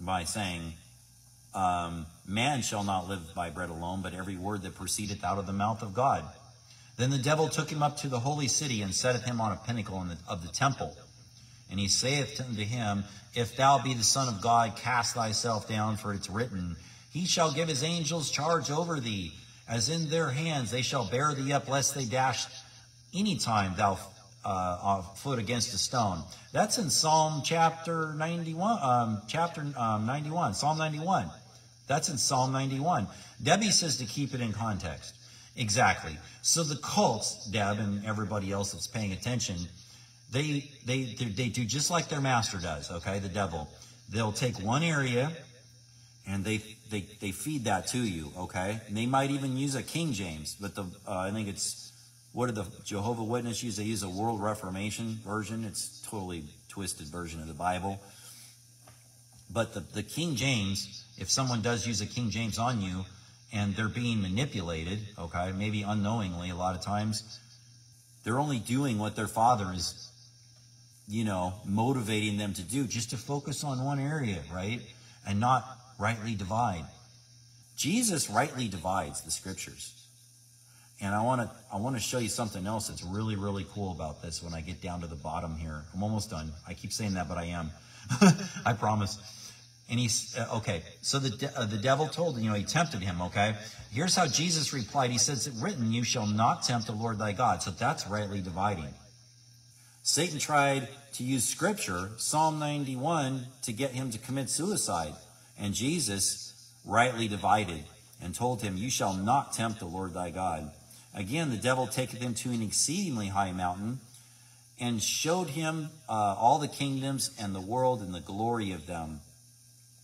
by saying, um, Man shall not live by bread alone, but every word that proceedeth out of the mouth of God. Then the devil took him up to the holy city and setteth him on a pinnacle the, of the temple. And he saith unto him, If thou be the Son of God, cast thyself down, for it's written, He shall give his angels charge over thee, as in their hands they shall bear thee up, lest they dash anytime thou uh, foot against a stone. That's in Psalm chapter 91, um, chapter um, 91, Psalm 91. That's in Psalm 91. Debbie says to keep it in context. Exactly. So the cults, Deb and everybody else that's paying attention, they, they, they do just like their master does, okay, the devil. They'll take one area and they, they, they feed that to you, okay? And they might even use a King James, but the, uh, I think it's what did the Jehovah Witness use? They use a World Reformation version. It's totally twisted version of the Bible. But the, the King James, if someone does use a King James on you and they're being manipulated, okay, maybe unknowingly a lot of times, they're only doing what their father is, you know, motivating them to do, just to focus on one area, right? And not rightly divide. Jesus rightly divides the scriptures. And I want to I want to show you something else that's really really cool about this when I get down to the bottom here. I'm almost done. I keep saying that, but I am. I promise. And he's uh, okay. So the de- uh, the devil told you know he tempted him. Okay. Here's how Jesus replied. He says, "It written, you shall not tempt the Lord thy God." So that's rightly dividing. Satan tried to use Scripture, Psalm 91, to get him to commit suicide, and Jesus rightly divided and told him, "You shall not tempt the Lord thy God." Again, the devil taketh him to an exceedingly high mountain and showed him uh, all the kingdoms and the world and the glory of them.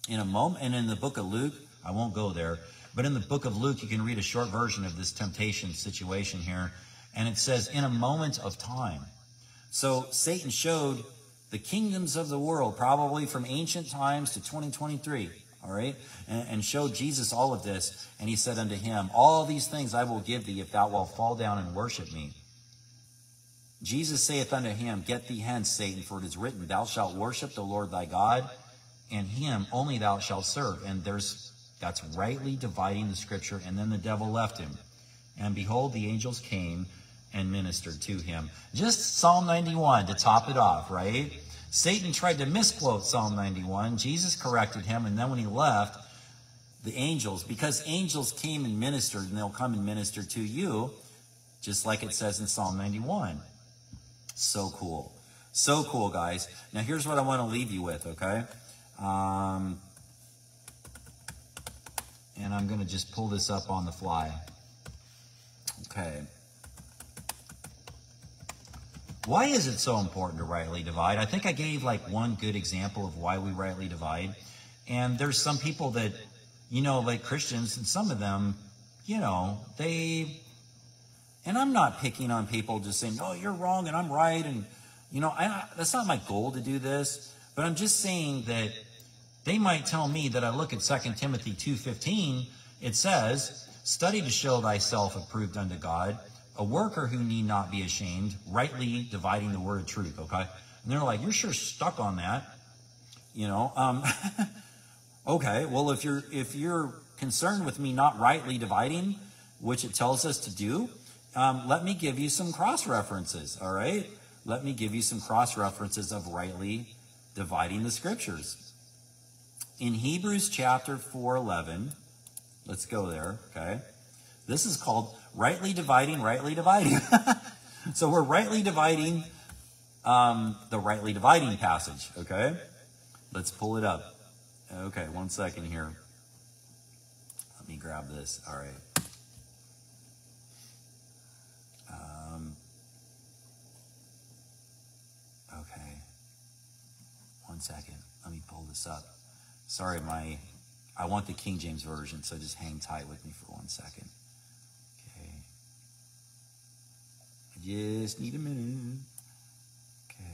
In a moment, and in the book of Luke, I won't go there, but in the book of Luke, you can read a short version of this temptation situation here. And it says, in a moment of time. So Satan showed the kingdoms of the world, probably from ancient times to 2023 all right, and, and, showed Jesus all of this. And he said unto him, All these things I will give thee if thou wilt fall down and worship me. Jesus saith unto him, Get thee hence, Satan, for it is written, Thou shalt worship the Lord thy God, and him only thou shalt serve. And there's that's rightly dividing the scripture. And then the devil left him. And behold, the angels came and ministered to him. Just Psalm 91 to top it off, right? Satan tried to misquote Psalm 91. Jesus corrected him, and then when he left, the angels, because angels came and ministered, and they'll come and minister to you, just like it says in Psalm 91. So cool. So cool, guys. Now, here's what I want to leave you with, okay? Um, and I'm going to just pull this up on the fly. Okay. Why is it so important to rightly divide? I think I gave like one good example of why we rightly divide. And there's some people that, you know, like Christians, and some of them, you know, they, and I'm not picking on people just saying, oh, you're wrong and I'm right. And, you know, I, that's not my goal to do this. But I'm just saying that they might tell me that I look at 2 Timothy 2.15, it says, study to show thyself approved unto God, a worker who need not be ashamed, rightly dividing the word of truth, okay? And they're like, you're sure stuck on that. You know, um, okay, well, if you're, if you're concerned with me not rightly dividing, which it tells us to do, um, let me give you some cross references, all right? Let me give you some cross references of rightly dividing the scriptures. In Hebrews chapter 4:11, let's go there, okay? This is called rightly dividing, rightly dividing. so we're rightly dividing um, the rightly dividing passage, okay? Let's pull it up. Okay, one second here. Let me grab this. All right. Um, okay. One second. Let me pull this up. Sorry, my I want the King James version, so just hang tight with me for one second. Okay. I just need a minute. Okay.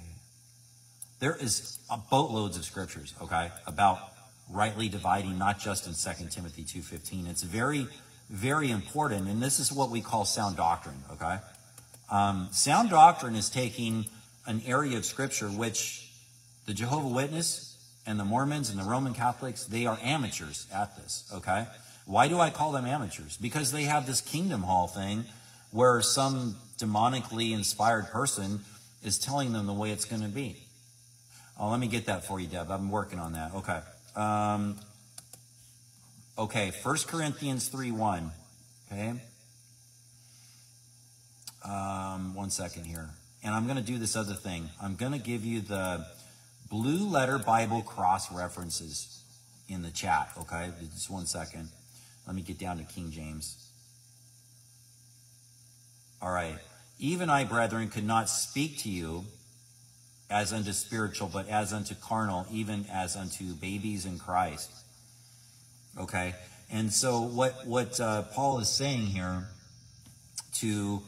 There is boatloads of scriptures, okay, about rightly dividing, not just in 2 Timothy 2.15. It's very, very important, and this is what we call sound doctrine, okay? Um, sound doctrine is taking an area of scripture which the Jehovah Witness and the Mormons and the Roman Catholics, they are amateurs at this, okay? Why do I call them amateurs? Because they have this kingdom hall thing where some demonically inspired person is telling them the way it's going to be. Oh, let me get that for you, Deb. I'm working on that. Okay. Um, okay, 1 Corinthians 3 1. Okay. Um, one second here. And I'm going to do this other thing. I'm going to give you the blue letter Bible cross references in the chat. Okay. Just one second. Let me get down to King James. All right. Even I, brethren, could not speak to you as unto spiritual, but as unto carnal, even as unto babies in Christ. Okay? And so what, what uh, Paul is saying here to,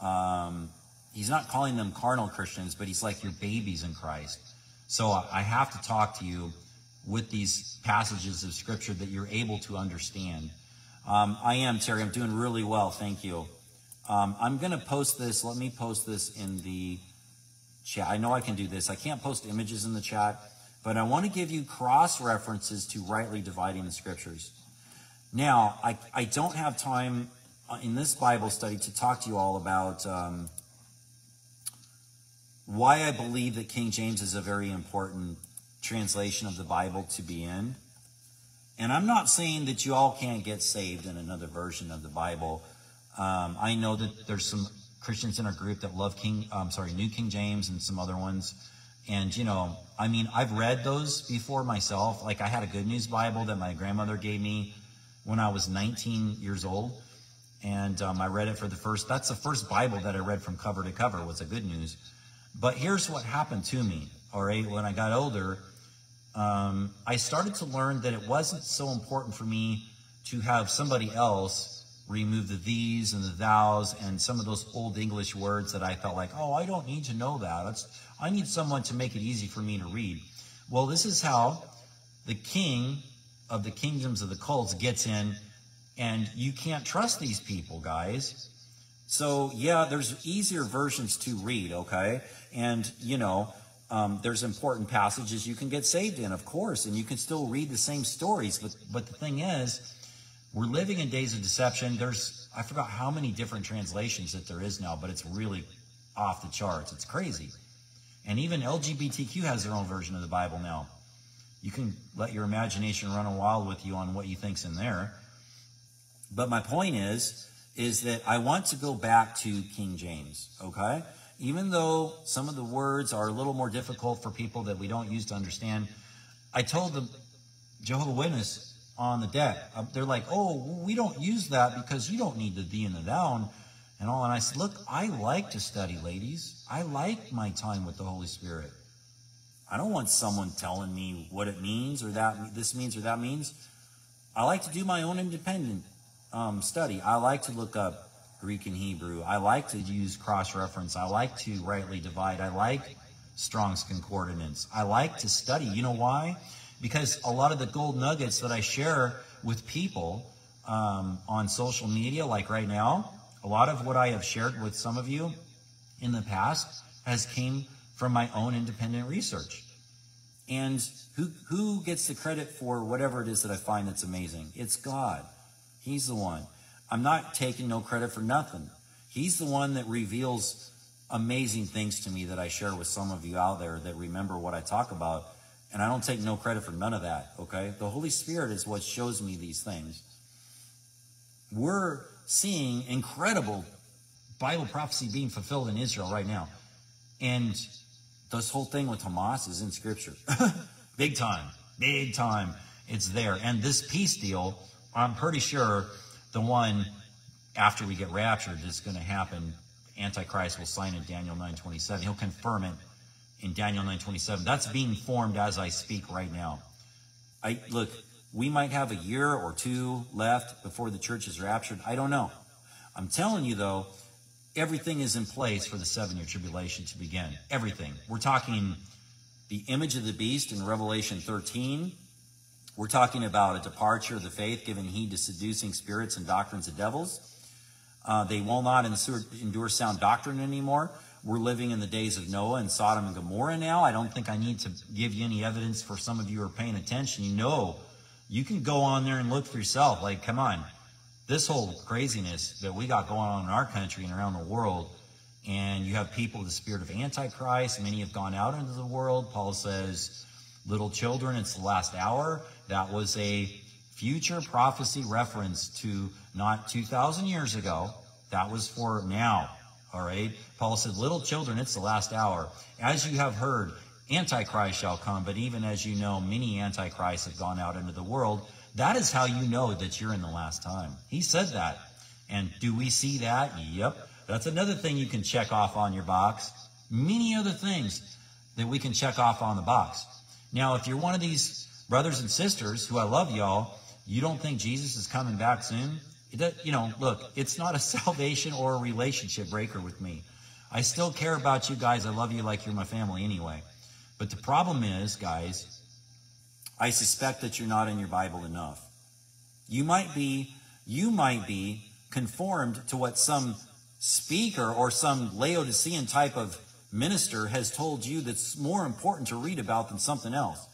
um, he's not calling them carnal Christians, but he's like, you're babies in Christ. So I have to talk to you with these passages of scripture that you're able to understand. Um, I am, Terry. I'm doing really well. Thank you. Um, I'm going to post this. Let me post this in the chat. I know I can do this. I can't post images in the chat, but I want to give you cross references to rightly dividing the scriptures. Now, I, I don't have time uh, in this Bible study to talk to you all about um, why I believe that King James is a very important translation of the Bible to be in. And I'm not saying that you all can't get saved in another version of the Bible. Um, I know that there's some Christians in our group that love King, um, sorry, New King James and some other ones. And, you know, I mean, I've read those before myself. Like I had a Good News Bible that my grandmother gave me when I was 19 years old. And um, I read it for the first, that's the first Bible that I read from cover to cover was a Good News. But here's what happened to me, all right, when I got older. Um, I started to learn that it wasn't so important for me to have somebody else remove the these and the thous and some of those old English words that I felt like, oh, I don't need to know that. It's, I need someone to make it easy for me to read. Well, this is how the king of the kingdoms of the cults gets in, and you can't trust these people, guys. So, yeah, there's easier versions to read, okay? And, you know, um, there's important passages you can get saved in, of course, and you can still read the same stories. But, but the thing is, we're living in days of deception. There's, I forgot how many different translations that there is now, but it's really off the charts. It's crazy. And even LGBTQ has their own version of the Bible now. You can let your imagination run wild with you on what you think's in there. But my point is, is that I want to go back to King James, okay? Even though some of the words are a little more difficult for people that we don't use to understand, I told the Jehovah Witness, on the deck. Um, they're like, oh, we don't use that because you don't need the thee and the down and all. And I said, look, I like to study, ladies. I like my time with the Holy Spirit. I don't want someone telling me what it means or that this means or that means. I like to do my own independent um, study. I like to look up Greek and Hebrew. I like to use cross reference. I like to rightly divide. I like Strong's Concordance. I like to study. You know why? Because a lot of the gold nuggets that I share with people um, on social media, like right now, a lot of what I have shared with some of you in the past has came from my own independent research. And who, who gets the credit for whatever it is that I find that's amazing? It's God. He's the one. I'm not taking no credit for nothing. He's the one that reveals amazing things to me that I share with some of you out there that remember what I talk about. And I don't take no credit for none of that, okay? The Holy Spirit is what shows me these things. We're seeing incredible Bible prophecy being fulfilled in Israel right now. And this whole thing with Hamas is in Scripture. big time. Big time. It's there. And this peace deal, I'm pretty sure the one after we get raptured is going to happen. Antichrist will sign in Daniel 9:27. He'll confirm it in Daniel 9:27. That's being formed as I speak right now. I look, we might have a year or two left before the church is raptured. I don't know. I'm telling you though, everything is in place for the seven year tribulation to begin. Everything. We're talking the image of the beast in Revelation 13. We're talking about a departure of the faith, giving heed to seducing spirits and doctrines of devils. Uh, they will not endure sound doctrine anymore. We're living in the days of Noah and Sodom and Gomorrah now. I don't think I need to give you any evidence for some of you who are paying attention. You know, you can go on there and look for yourself. Like, come on this whole craziness that we got going on in our country and around the world, and you have people with the spirit of Antichrist. Many have gone out into the world. Paul says, little children, it's the last hour. That was a future prophecy reference to not 2,000 years ago. That was for now. All right. Paul said, little children, it's the last hour. As you have heard, Antichrist shall come, but even as you know, many Antichrists have gone out into the world. That is how you know that you're in the last time. He said that. And do we see that? Yep. That's another thing you can check off on your box. Many other things that we can check off on the box. Now, if you're one of these brothers and sisters who I love y'all, you don't think Jesus is coming back soon? You know, look, it's not a salvation or a relationship breaker with me. I still care about you guys. I love you like you're my family anyway. But the problem is, guys, I suspect that you're not in your Bible enough. You might be, you might be conformed to what some speaker or some Laodicean type of minister has told you that's more important to read about than something else.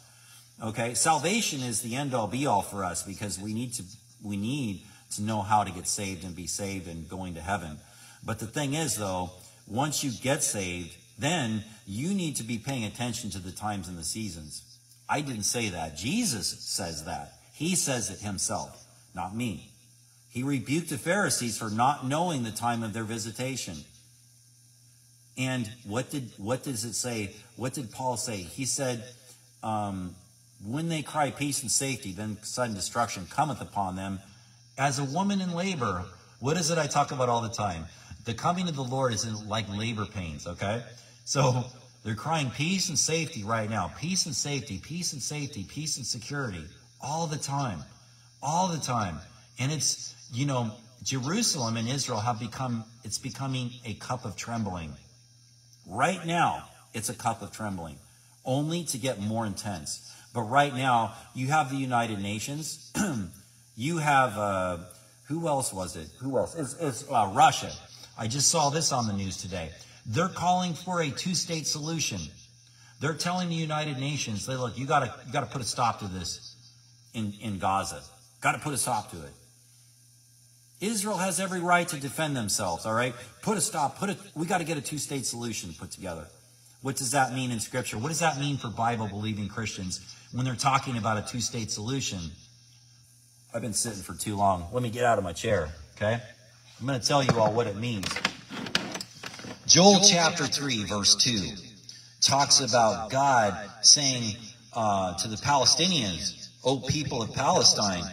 Okay? Salvation is the end all be all for us because we need to, we need to know how to get saved and be saved and going to heaven. But the thing is though, once you get saved, then you need to be paying attention to the times and the seasons. I didn't say that. Jesus says that. He says it himself, not me. He rebuked the Pharisees for not knowing the time of their visitation. And what did what does it say? What did Paul say? He said, um, "When they cry peace and safety, then sudden destruction cometh upon them, as a woman in labor." What is it I talk about all the time? The coming of the Lord is like labor pains. Okay, so they're crying peace and safety right now. Peace and safety, peace and safety, peace and security all the time. All the time. And it's, you know, Jerusalem and Israel have become, it's becoming a cup of trembling. Right now, it's a cup of trembling, only to get more intense. But right now, you have the United Nations. you have, uh, who else was it? Who else? It's, it's uh, Russia. I just saw this on the news today. They're calling for a two-state solution. They're telling the United Nations, they look, you gotta, you gotta put a stop to this in, in Gaza. Gotta put a stop to it. Israel has every right to defend themselves, all right? Put a stop, put a, we gotta get a two-state solution put together. What does that mean in scripture? What does that mean for Bible-believing Christians when they're talking about a two-state solution? I've been sitting for too long. Let me get out of my chair, okay? I'm going to tell you all what it means. Joel chapter 3, verse 2 talks about God saying uh, to the Palestinians, O people of Palestine,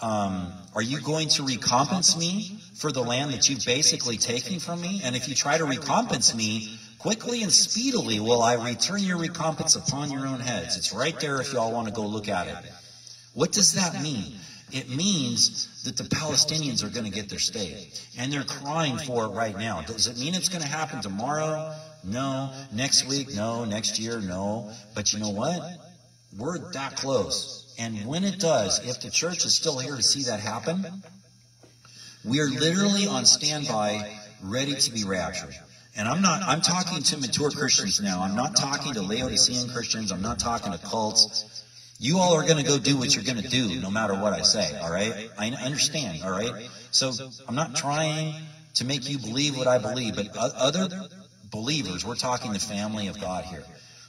um, are you going to recompense me for the land that you've basically taken from me? And if you try to recompense me, Quickly and speedily will I return your recompense upon your own heads. It's right there if y'all want to go look at it. What does that mean? It means that the Palestinians are going to get their state. And they're crying for it right now. Does it mean it's going to happen tomorrow? No. Next week? No. Next year? No. But you know what? We're that close. And when it does, if the church is still here to see that happen, we are literally on standby, ready to be raptured. And I'm not, I'm talking to mature Christians now. I'm not talking to Laodicean Christians. I'm not talking to cults. You all are going to go do what you're going to do no matter what I say, all right? I understand, all right? So I'm not trying to make you believe what I believe, but other believers, we're talking the family of God here.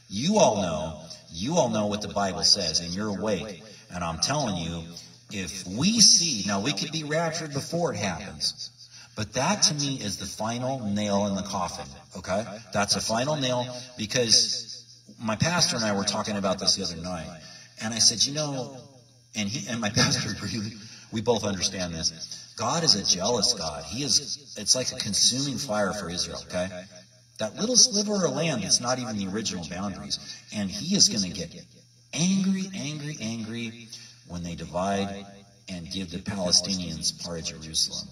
You all know, you all know what the Bible says, and you're awake. And I'm telling you, if we see, now we could be raptured before it happens, but that to me is the final nail in the coffin, okay? That's a final nail because my pastor and I were talking about this the other night. And I said, you know, and he and my pastor agreed. We both understand this. God is a jealous God. He is. It's like a consuming fire for Israel. Okay, that little sliver of land is not even the original boundaries, and He is going to get angry, angry, angry when they divide and give the Palestinians part of Jerusalem.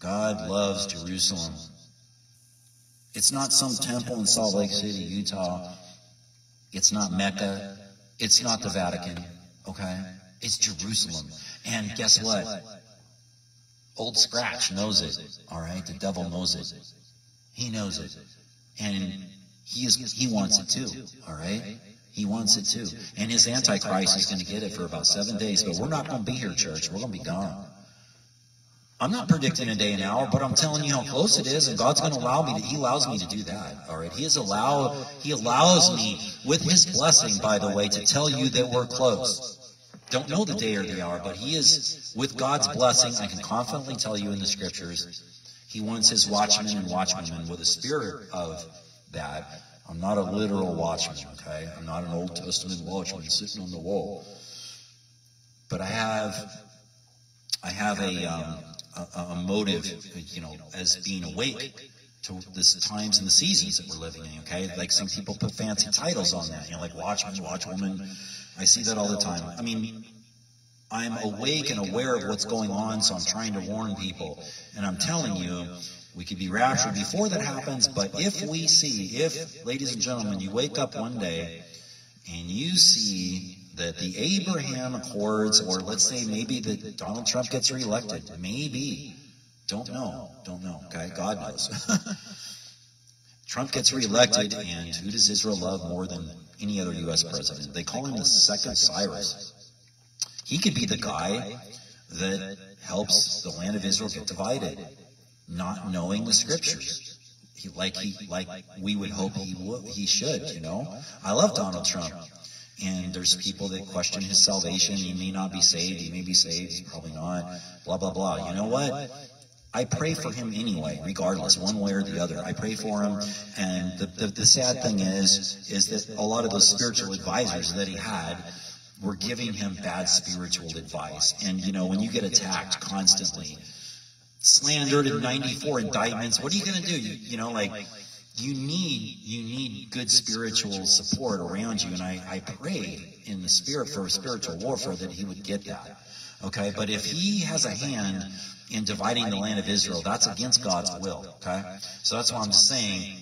God loves Jerusalem. It's not some temple in Salt Lake City, Utah. It's not Mecca. It's not the Vatican, okay? It's Jerusalem. And guess what? Old Scratch knows it, all right? The devil knows it. He knows it. And he is he wants it too, all right? He wants it too. And his antichrist is going to get it for about seven days, but we're not going to be here, church. We're going to be gone. I'm not predicting a day and hour, but I'm telling you how close it is, and God's going to allow me to, He allows me to do that. All right. He is allow, He allows me with His blessing, by the way, to tell you that we're close. Don't know the day or the hour, but He is, with God's blessing, I can confidently tell you in the scriptures, He wants His watchmen and watchwomen with a spirit of that. I'm not a literal watchman, okay? I'm not an Old Testament watchman sitting on the wall. But I have, I have a, um, a, a motive, uh, you know, as being awake to the times and the seasons that we're living in, okay? Like some people put fancy titles on that, you know, like watchman, watchwoman. I see that all the time. I mean, I'm awake and aware of what's going on, so I'm trying to warn people. And I'm telling you, we could be raptured before that happens, but if we see, if, ladies and gentlemen, you wake up one day and you see that the Abraham Accords, or let's say maybe that Donald Trump gets reelected, maybe. Don't know. Don't know. Okay, God knows. Trump gets reelected, and who does Israel love more than any other U.S. president? They call him the second Cyrus. He could be the guy that helps the land of Israel get divided, not knowing the scriptures. He, like he, like we would hope he he should, you know. I love Donald Trump. And there's people that question his salvation. He may not be saved. He may be saved. He's probably not. Blah, blah, blah. You know what? I pray for him anyway, regardless, one way or the other. I pray for him. And the, the, the sad thing is, is that a lot of those spiritual advisors that he had were giving him bad spiritual advice. And, you know, when you get attacked constantly, slandered in 94 indictments, what are you going to do? You, you know, like, you need you need good spiritual support around you. And I, I pray in the spirit for spiritual warfare that he would get that. Okay? But if he has a hand in dividing the land of israel that's against god's will. Okay? So that's why i'm saying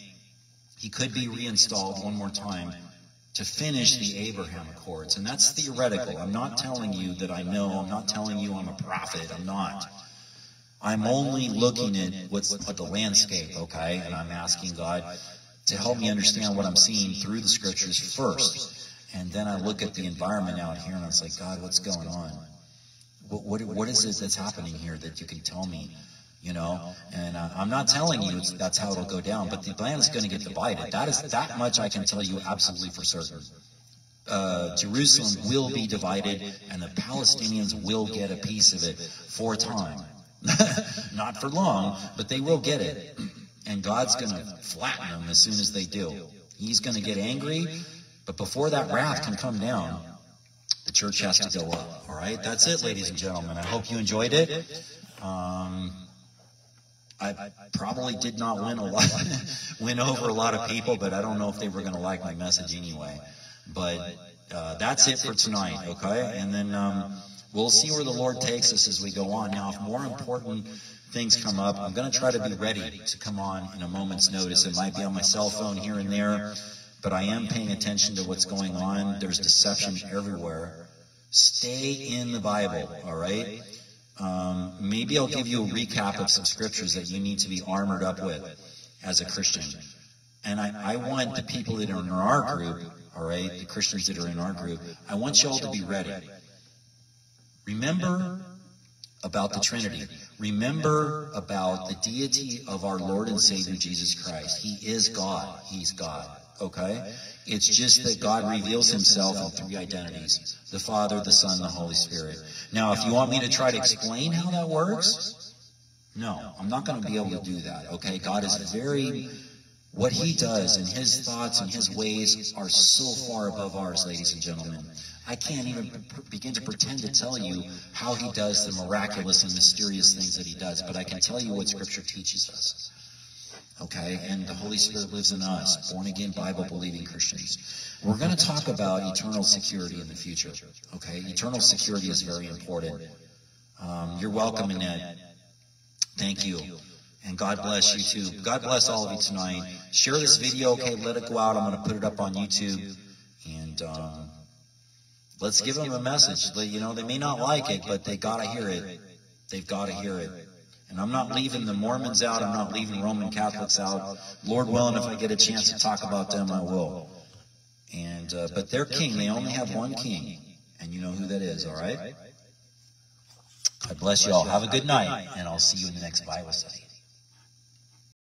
he could be reinstalled one more time to finish the abraham accords. And that's theoretical. I'm not telling you that i know. I'm not telling you i'm a prophet. I'm not I'm only looking at what's at the landscape, okay? And I'm asking God to help me understand what I'm seeing through the scriptures first. And then I look at the environment out here and I was like, God, what's going on? What, what, what is it that's happening here that you can tell me? You know, and uh, I'm not telling you that's how it'll go down, but the land is going to get divided. That is that much I can tell you absolutely for certain. Uh, Jerusalem will be divided, and the Palestinians will get a piece of it for a time. Not for long, but they will get it. And God's going to flatten them as soon as they do. He's going to get angry, but before that wrath can come down, the church has to go up. All right? That's it, ladies and gentlemen. I hope you enjoyed it. Um, I probably did not win a lot, win over a lot of people, but I don't know if they were going to like my message anyway. But uh, that's it for tonight, okay? And then um, we'll see where the Lord takes us as we go on. Now, if more important things come up, I'm going to try to be ready to come on in a moment's notice. It might be on my cell phone here and there, but I am paying attention to what's going on. There's deception everywhere. Stay in the Bible, all right? Um, maybe I'll give you a recap of some scriptures that you need to be armored up with as a Christian. And I, I want the people that are in our group, all right, the Christians that are in our group, I want you all to be ready. Remember about the Trinity. Remember about the deity of our Lord and Savior Jesus Christ. He is God. He's God. Okay? It's just that God reveals himself in three identities. The Father, the Son, the Holy Spirit. Now, if you want me to try to explain how that works, no, I'm not going to be able to do that. Okay? God is very, what he does and his thoughts and his ways are so far above ours, ladies and gentlemen. I can't even begin to pretend to tell you how he does the miraculous and mysterious things that he does, but I can tell you what scripture teaches us. Okay? And the Holy Spirit lives in us, born again, Bible believing Christians. We're going to talk about eternal security in the future. Okay? Eternal security is very important. Um, you're welcome, Annette. Thank you. And God bless you too. God bless all of you tonight. Share this video, okay? Let it go out. I'm going to put it up on YouTube. And um, let's give them a message. You know, they may not like it, but they got to hear it. They've got to hear it. And I'm not leaving the Mormons out. I'm not leaving Roman Catholics out. Lord willing, if I get a chance to talk about them, I will. And uh, but their king, they only have one king, and you know who that is. All right. God bless you all. Have a good night, and I'll see you in the next Bible study.